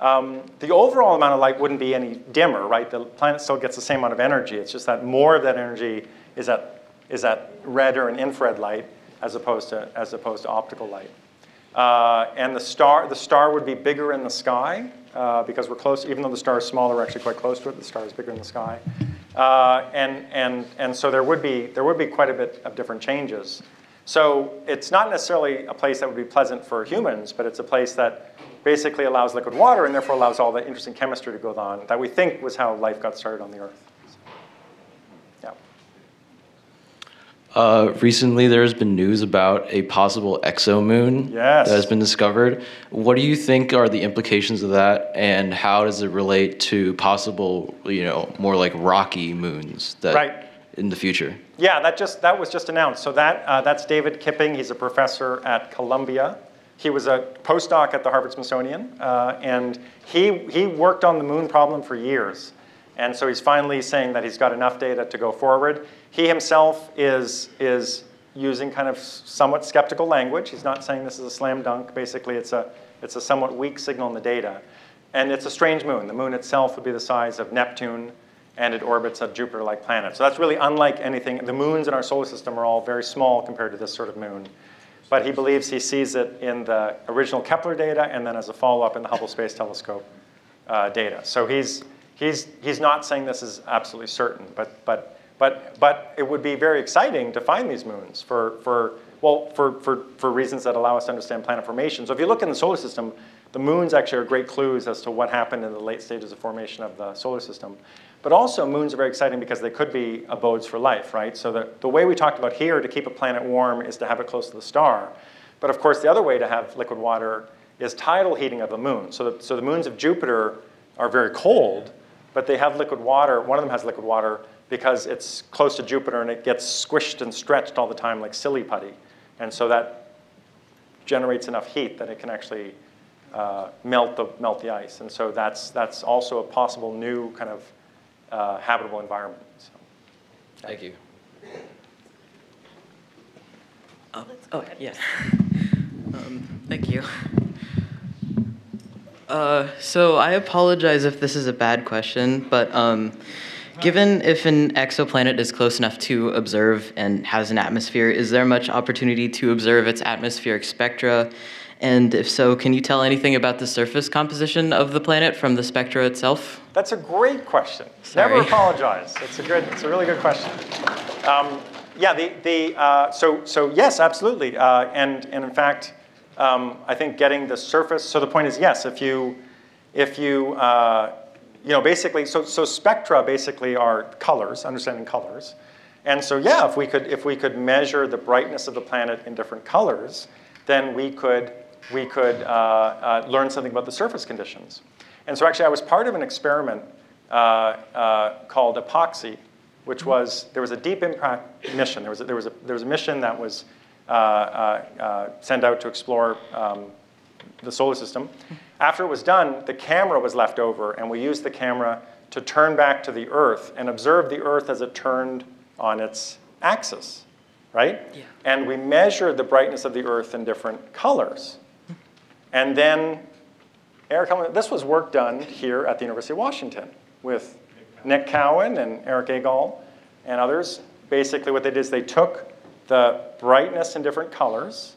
Um, the overall amount of light wouldn't be any dimmer, right? The planet still gets the same amount of energy. It's just that more of that energy is at, is at red or an infrared light as opposed to, as opposed to optical light. Uh, and the star, the star would be bigger in the sky uh, because we're close, even though the star is smaller, we're actually quite close to it. The star is bigger in the sky. Uh, and, and, and so there would, be, there would be quite a bit of different changes. So it's not necessarily a place that would be pleasant for humans, but it's a place that basically allows liquid water and therefore allows all the interesting chemistry to go on that we think was how life got started on the Earth. Uh, recently, there has been news about a possible exomoon Yes. that has been discovered. What do you think are the implications of that, and how does it relate to possible, you know, more like rocky moons that Right. in the future? Yeah, that just that was just announced. So that uh, that's David Kipping. He's a professor at Columbia. He was a postdoc at the Harvard Smithsonian, uh, and he he worked on the moon problem for years. And so he's finally saying that he's got enough data to go forward. He himself is is using kind of somewhat skeptical language. He's not saying this is a slam dunk. Basically, it's a it's a somewhat weak signal in the data, and it's a strange moon. The moon itself would be the size of Neptune and it orbits a Jupiter-like planet. So that's really unlike anything. The moons in our solar system are all very small compared to this sort of moon. But he believes he sees it in the original Kepler data and then as a follow-up in the Hubble Space Telescope uh, data. So he's, he's, he's not saying this is absolutely certain, but, but, but, but it would be very exciting to find these moons for, for, well, for, for, for reasons that allow us to understand planet formation. So if you look in the solar system, the moons actually are great clues as to what happened in the late stages of formation of the solar system. But also, moons are very exciting because they could be abodes for life, right? So the, the way we talked about here to keep a planet warm is to have it close to the star. But of course, the other way to have liquid water is tidal heating of the moon. So the, so the moons of Jupiter are very cold, but they have liquid water. One of them has liquid water because it's close to Jupiter and it gets squished and stretched all the time like silly putty. And so that generates enough heat that it can actually uh, melt, the, melt the ice. And so that's, that's also a possible new kind of uh, habitable environment. So. Thank you. Oh, oh yes. Um, thank you. Uh, so I apologize if this is a bad question, but um, given if an exoplanet is close enough to observe and has an atmosphere, is there much opportunity to observe its atmospheric spectra? And if so, can you tell anything about the surface composition of the planet from the spectra itself? That's a great question. Sorry. Never apologize. It's a good. It's a really good question. Um, yeah. The the uh, so so yes, absolutely. Uh, and and in fact, um, I think getting the surface. So the point is yes. If you if you uh, you know basically so so spectra basically are colors, understanding colors. And so yeah, if we could if we could measure the brightness of the planet in different colors, then we could we could uh, uh, learn something about the surface conditions. And so actually I was part of an experiment uh, uh, called EPOXI, which was, there was a deep impact mission. There was a, there was a, there was a mission that was Uh, uh, uh, sent out to explore um, the solar system. After it was done, the camera was left over, and we used the camera to turn back to the Earth and observe the Earth as it turned on its axis, right? Yeah. And we measured the brightness of the Earth in different colors. And then Eric, Hellman- this was work done here at the University of Washington with Nick Cowan and Eric Agol and others. basically what they did is they took the brightness in different colors.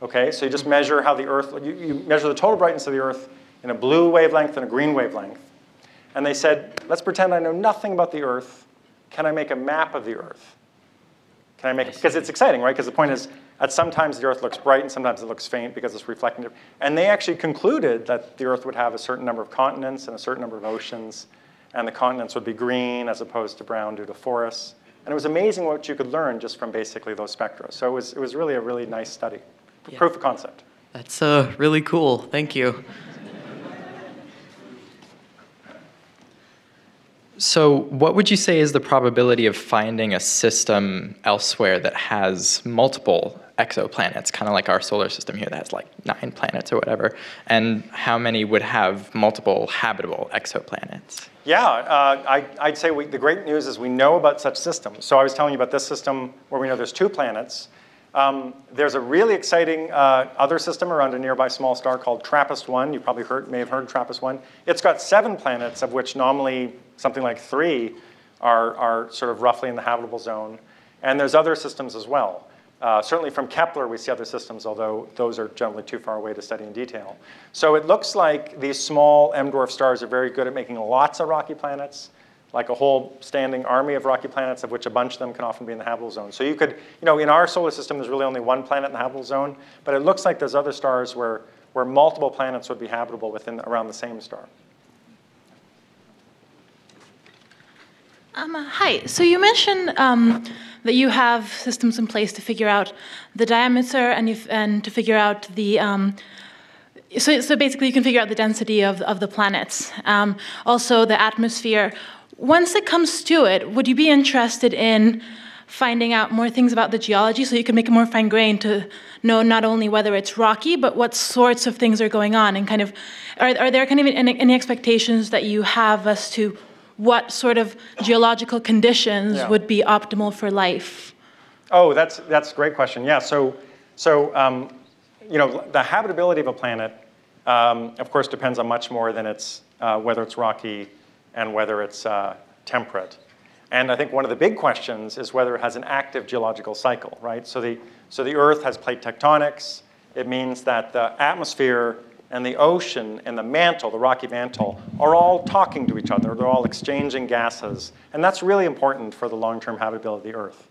Okay, so you just mm-hmm. measure how the Earth, you, you measure the total brightness of the Earth in a blue wavelength and a green wavelength. And they said, let's pretend I know nothing about the Earth. Can I make a map of the Earth? Can I make, because it's exciting, right? Because the point is, at sometimes the Earth looks bright and sometimes it looks faint because it's reflecting. And they actually concluded that the Earth would have a certain number of continents and a certain number of oceans, and the continents would be green as opposed to brown due to forests. And it was amazing what you could learn just from basically those spectra. So it was, it was really a really nice study. Yeah. Proof of concept. That's uh, really cool. Thank you. So, what would you say is the probability of finding a system elsewhere that has multiple exoplanets, kind of like our solar system here that has like nine planets or whatever? And how many would have multiple habitable exoplanets? Yeah, uh, I, I'd say we, the great news is we know about such systems. So I was telling you about this system where we know there's two planets. Um, there's a really exciting uh, other system around a nearby small star called TRAPPIST-1. You probably heard, may have heard TRAPPIST-1. It's got seven planets, of which normally something like three are, are sort of roughly in the habitable zone. And there's other systems as well. Uh, certainly from Kepler, we see other systems, although those are generally too far away to study in detail. So it looks like these small M-dwarf stars are very good at making lots of rocky planets like a whole standing army of rocky planets, of which a bunch of them can often be in the habitable zone. So you could, you know, in our solar system, there's really only one planet in the habitable zone, but it looks like there's other stars where, where multiple planets would be habitable within around the same star. Um, hi. So you mentioned um, that you have systems in place to figure out the diameter and, and to figure out the um, so, so basically you can figure out the density of, of the planets. Um, also the atmosphere once it comes to it, would you be interested in finding out more things about the geology so you can make it more fine grained to know not only whether it's rocky, but what sorts of things are going on? And kind of, are, are there kind of any, any expectations that you have as to what sort of geological conditions yeah. would be optimal for life? Oh, that's, that's a great question. Yeah, so, so um, you know, the habitability of a planet, um, of course, depends on much more than its, uh, whether it's rocky and whether it's uh, temperate. And I think one of the big questions is whether it has an active geological cycle, right? So the, so the Earth has plate tectonics. It means that the atmosphere and the ocean and the mantle, the rocky mantle, are all talking to each other. They're all exchanging gases. And that's really important for the long-term habitability of the Earth.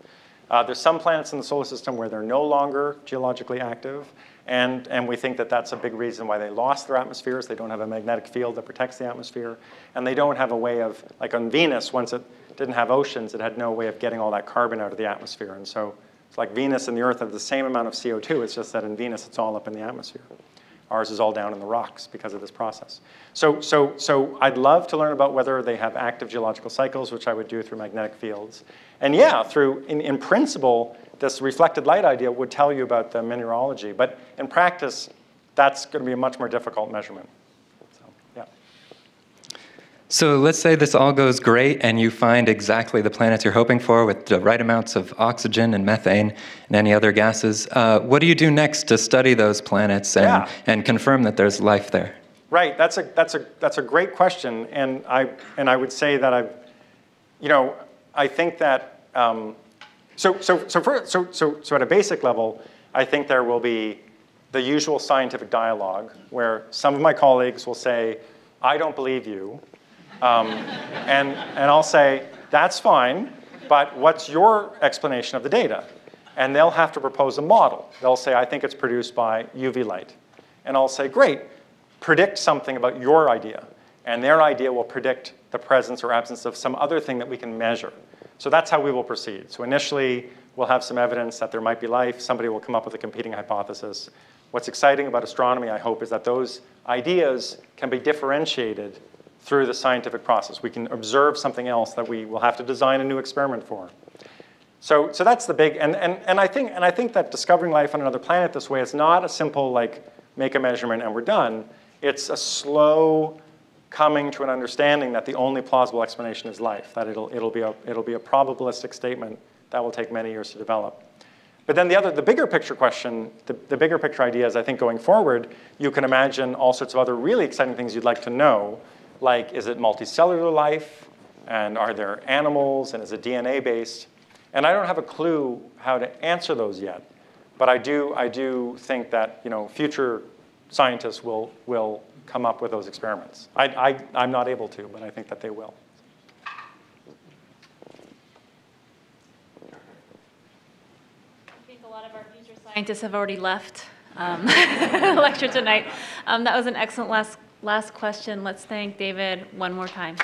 Uh, there's some planets in the solar system where they're no longer geologically active. And, and we think that that's a big reason why they lost their atmospheres. They don't have a magnetic field that protects the atmosphere. And they don't have a way of, like on Venus, once it didn't have oceans, it had no way of getting all that carbon out of the atmosphere. And so it's like Venus and the Earth have the same amount of CO2. It's just that in Venus, it's all up in the atmosphere. Ours is all down in the rocks because of this process. So, so, so I'd love to learn about whether they have active geological cycles, which I would do through magnetic fields. And yeah, through, in, in principle, this reflected light idea would tell you about the mineralogy. But in practice, that's going to be a much more difficult measurement. So, let's say this all goes great and you find exactly the planets you're hoping for with the right amounts of oxygen and methane and any other gases. Uh, what do you do next to study those planets and, yeah. and confirm that there's life there? Right, that's a, that's, a, that's a great question. And I, and I would say that I've, you know, I think that um, so, so, so, for, so, so, so at a basic level, I think there will be the usual scientific dialogue where some of my colleagues will say, I don't believe you. Um, and, and I'll say, that's fine, but what's your explanation of the data? And they'll have to propose a model. They'll say, I think it's produced by UV light. And I'll say, great, predict something about your idea. And their idea will predict the presence or absence of some other thing that we can measure. So that's how we will proceed. So initially, we'll have some evidence that there might be life. Somebody will come up with a competing hypothesis. What's exciting about astronomy, I hope, is that those ideas can be differentiated through the scientific process. We can observe something else that we will have to design a new experiment for. So, so that's the big, and, and, and, I think, and I think that discovering life on another planet this way is not a simple, like, make a measurement and we're done. It's a slow, coming to an understanding that the only plausible explanation is life, that it'll, it'll, be, a, it'll be a probabilistic statement that will take many years to develop. But then the other, the bigger picture question, the, the bigger picture idea is I think going forward, you can imagine all sorts of other really exciting things you'd like to know, like is it multicellular life, and are there animals, and is it DNA based? And I don't have a clue how to answer those yet. But I do, I do think that you know, future scientists will, will come up with those experiments. I, I, I'm not able to, but I think that they will. I think a lot of our future scientists have already left um, lecture tonight. Um, That was an excellent last, last question. Let's thank David one more time.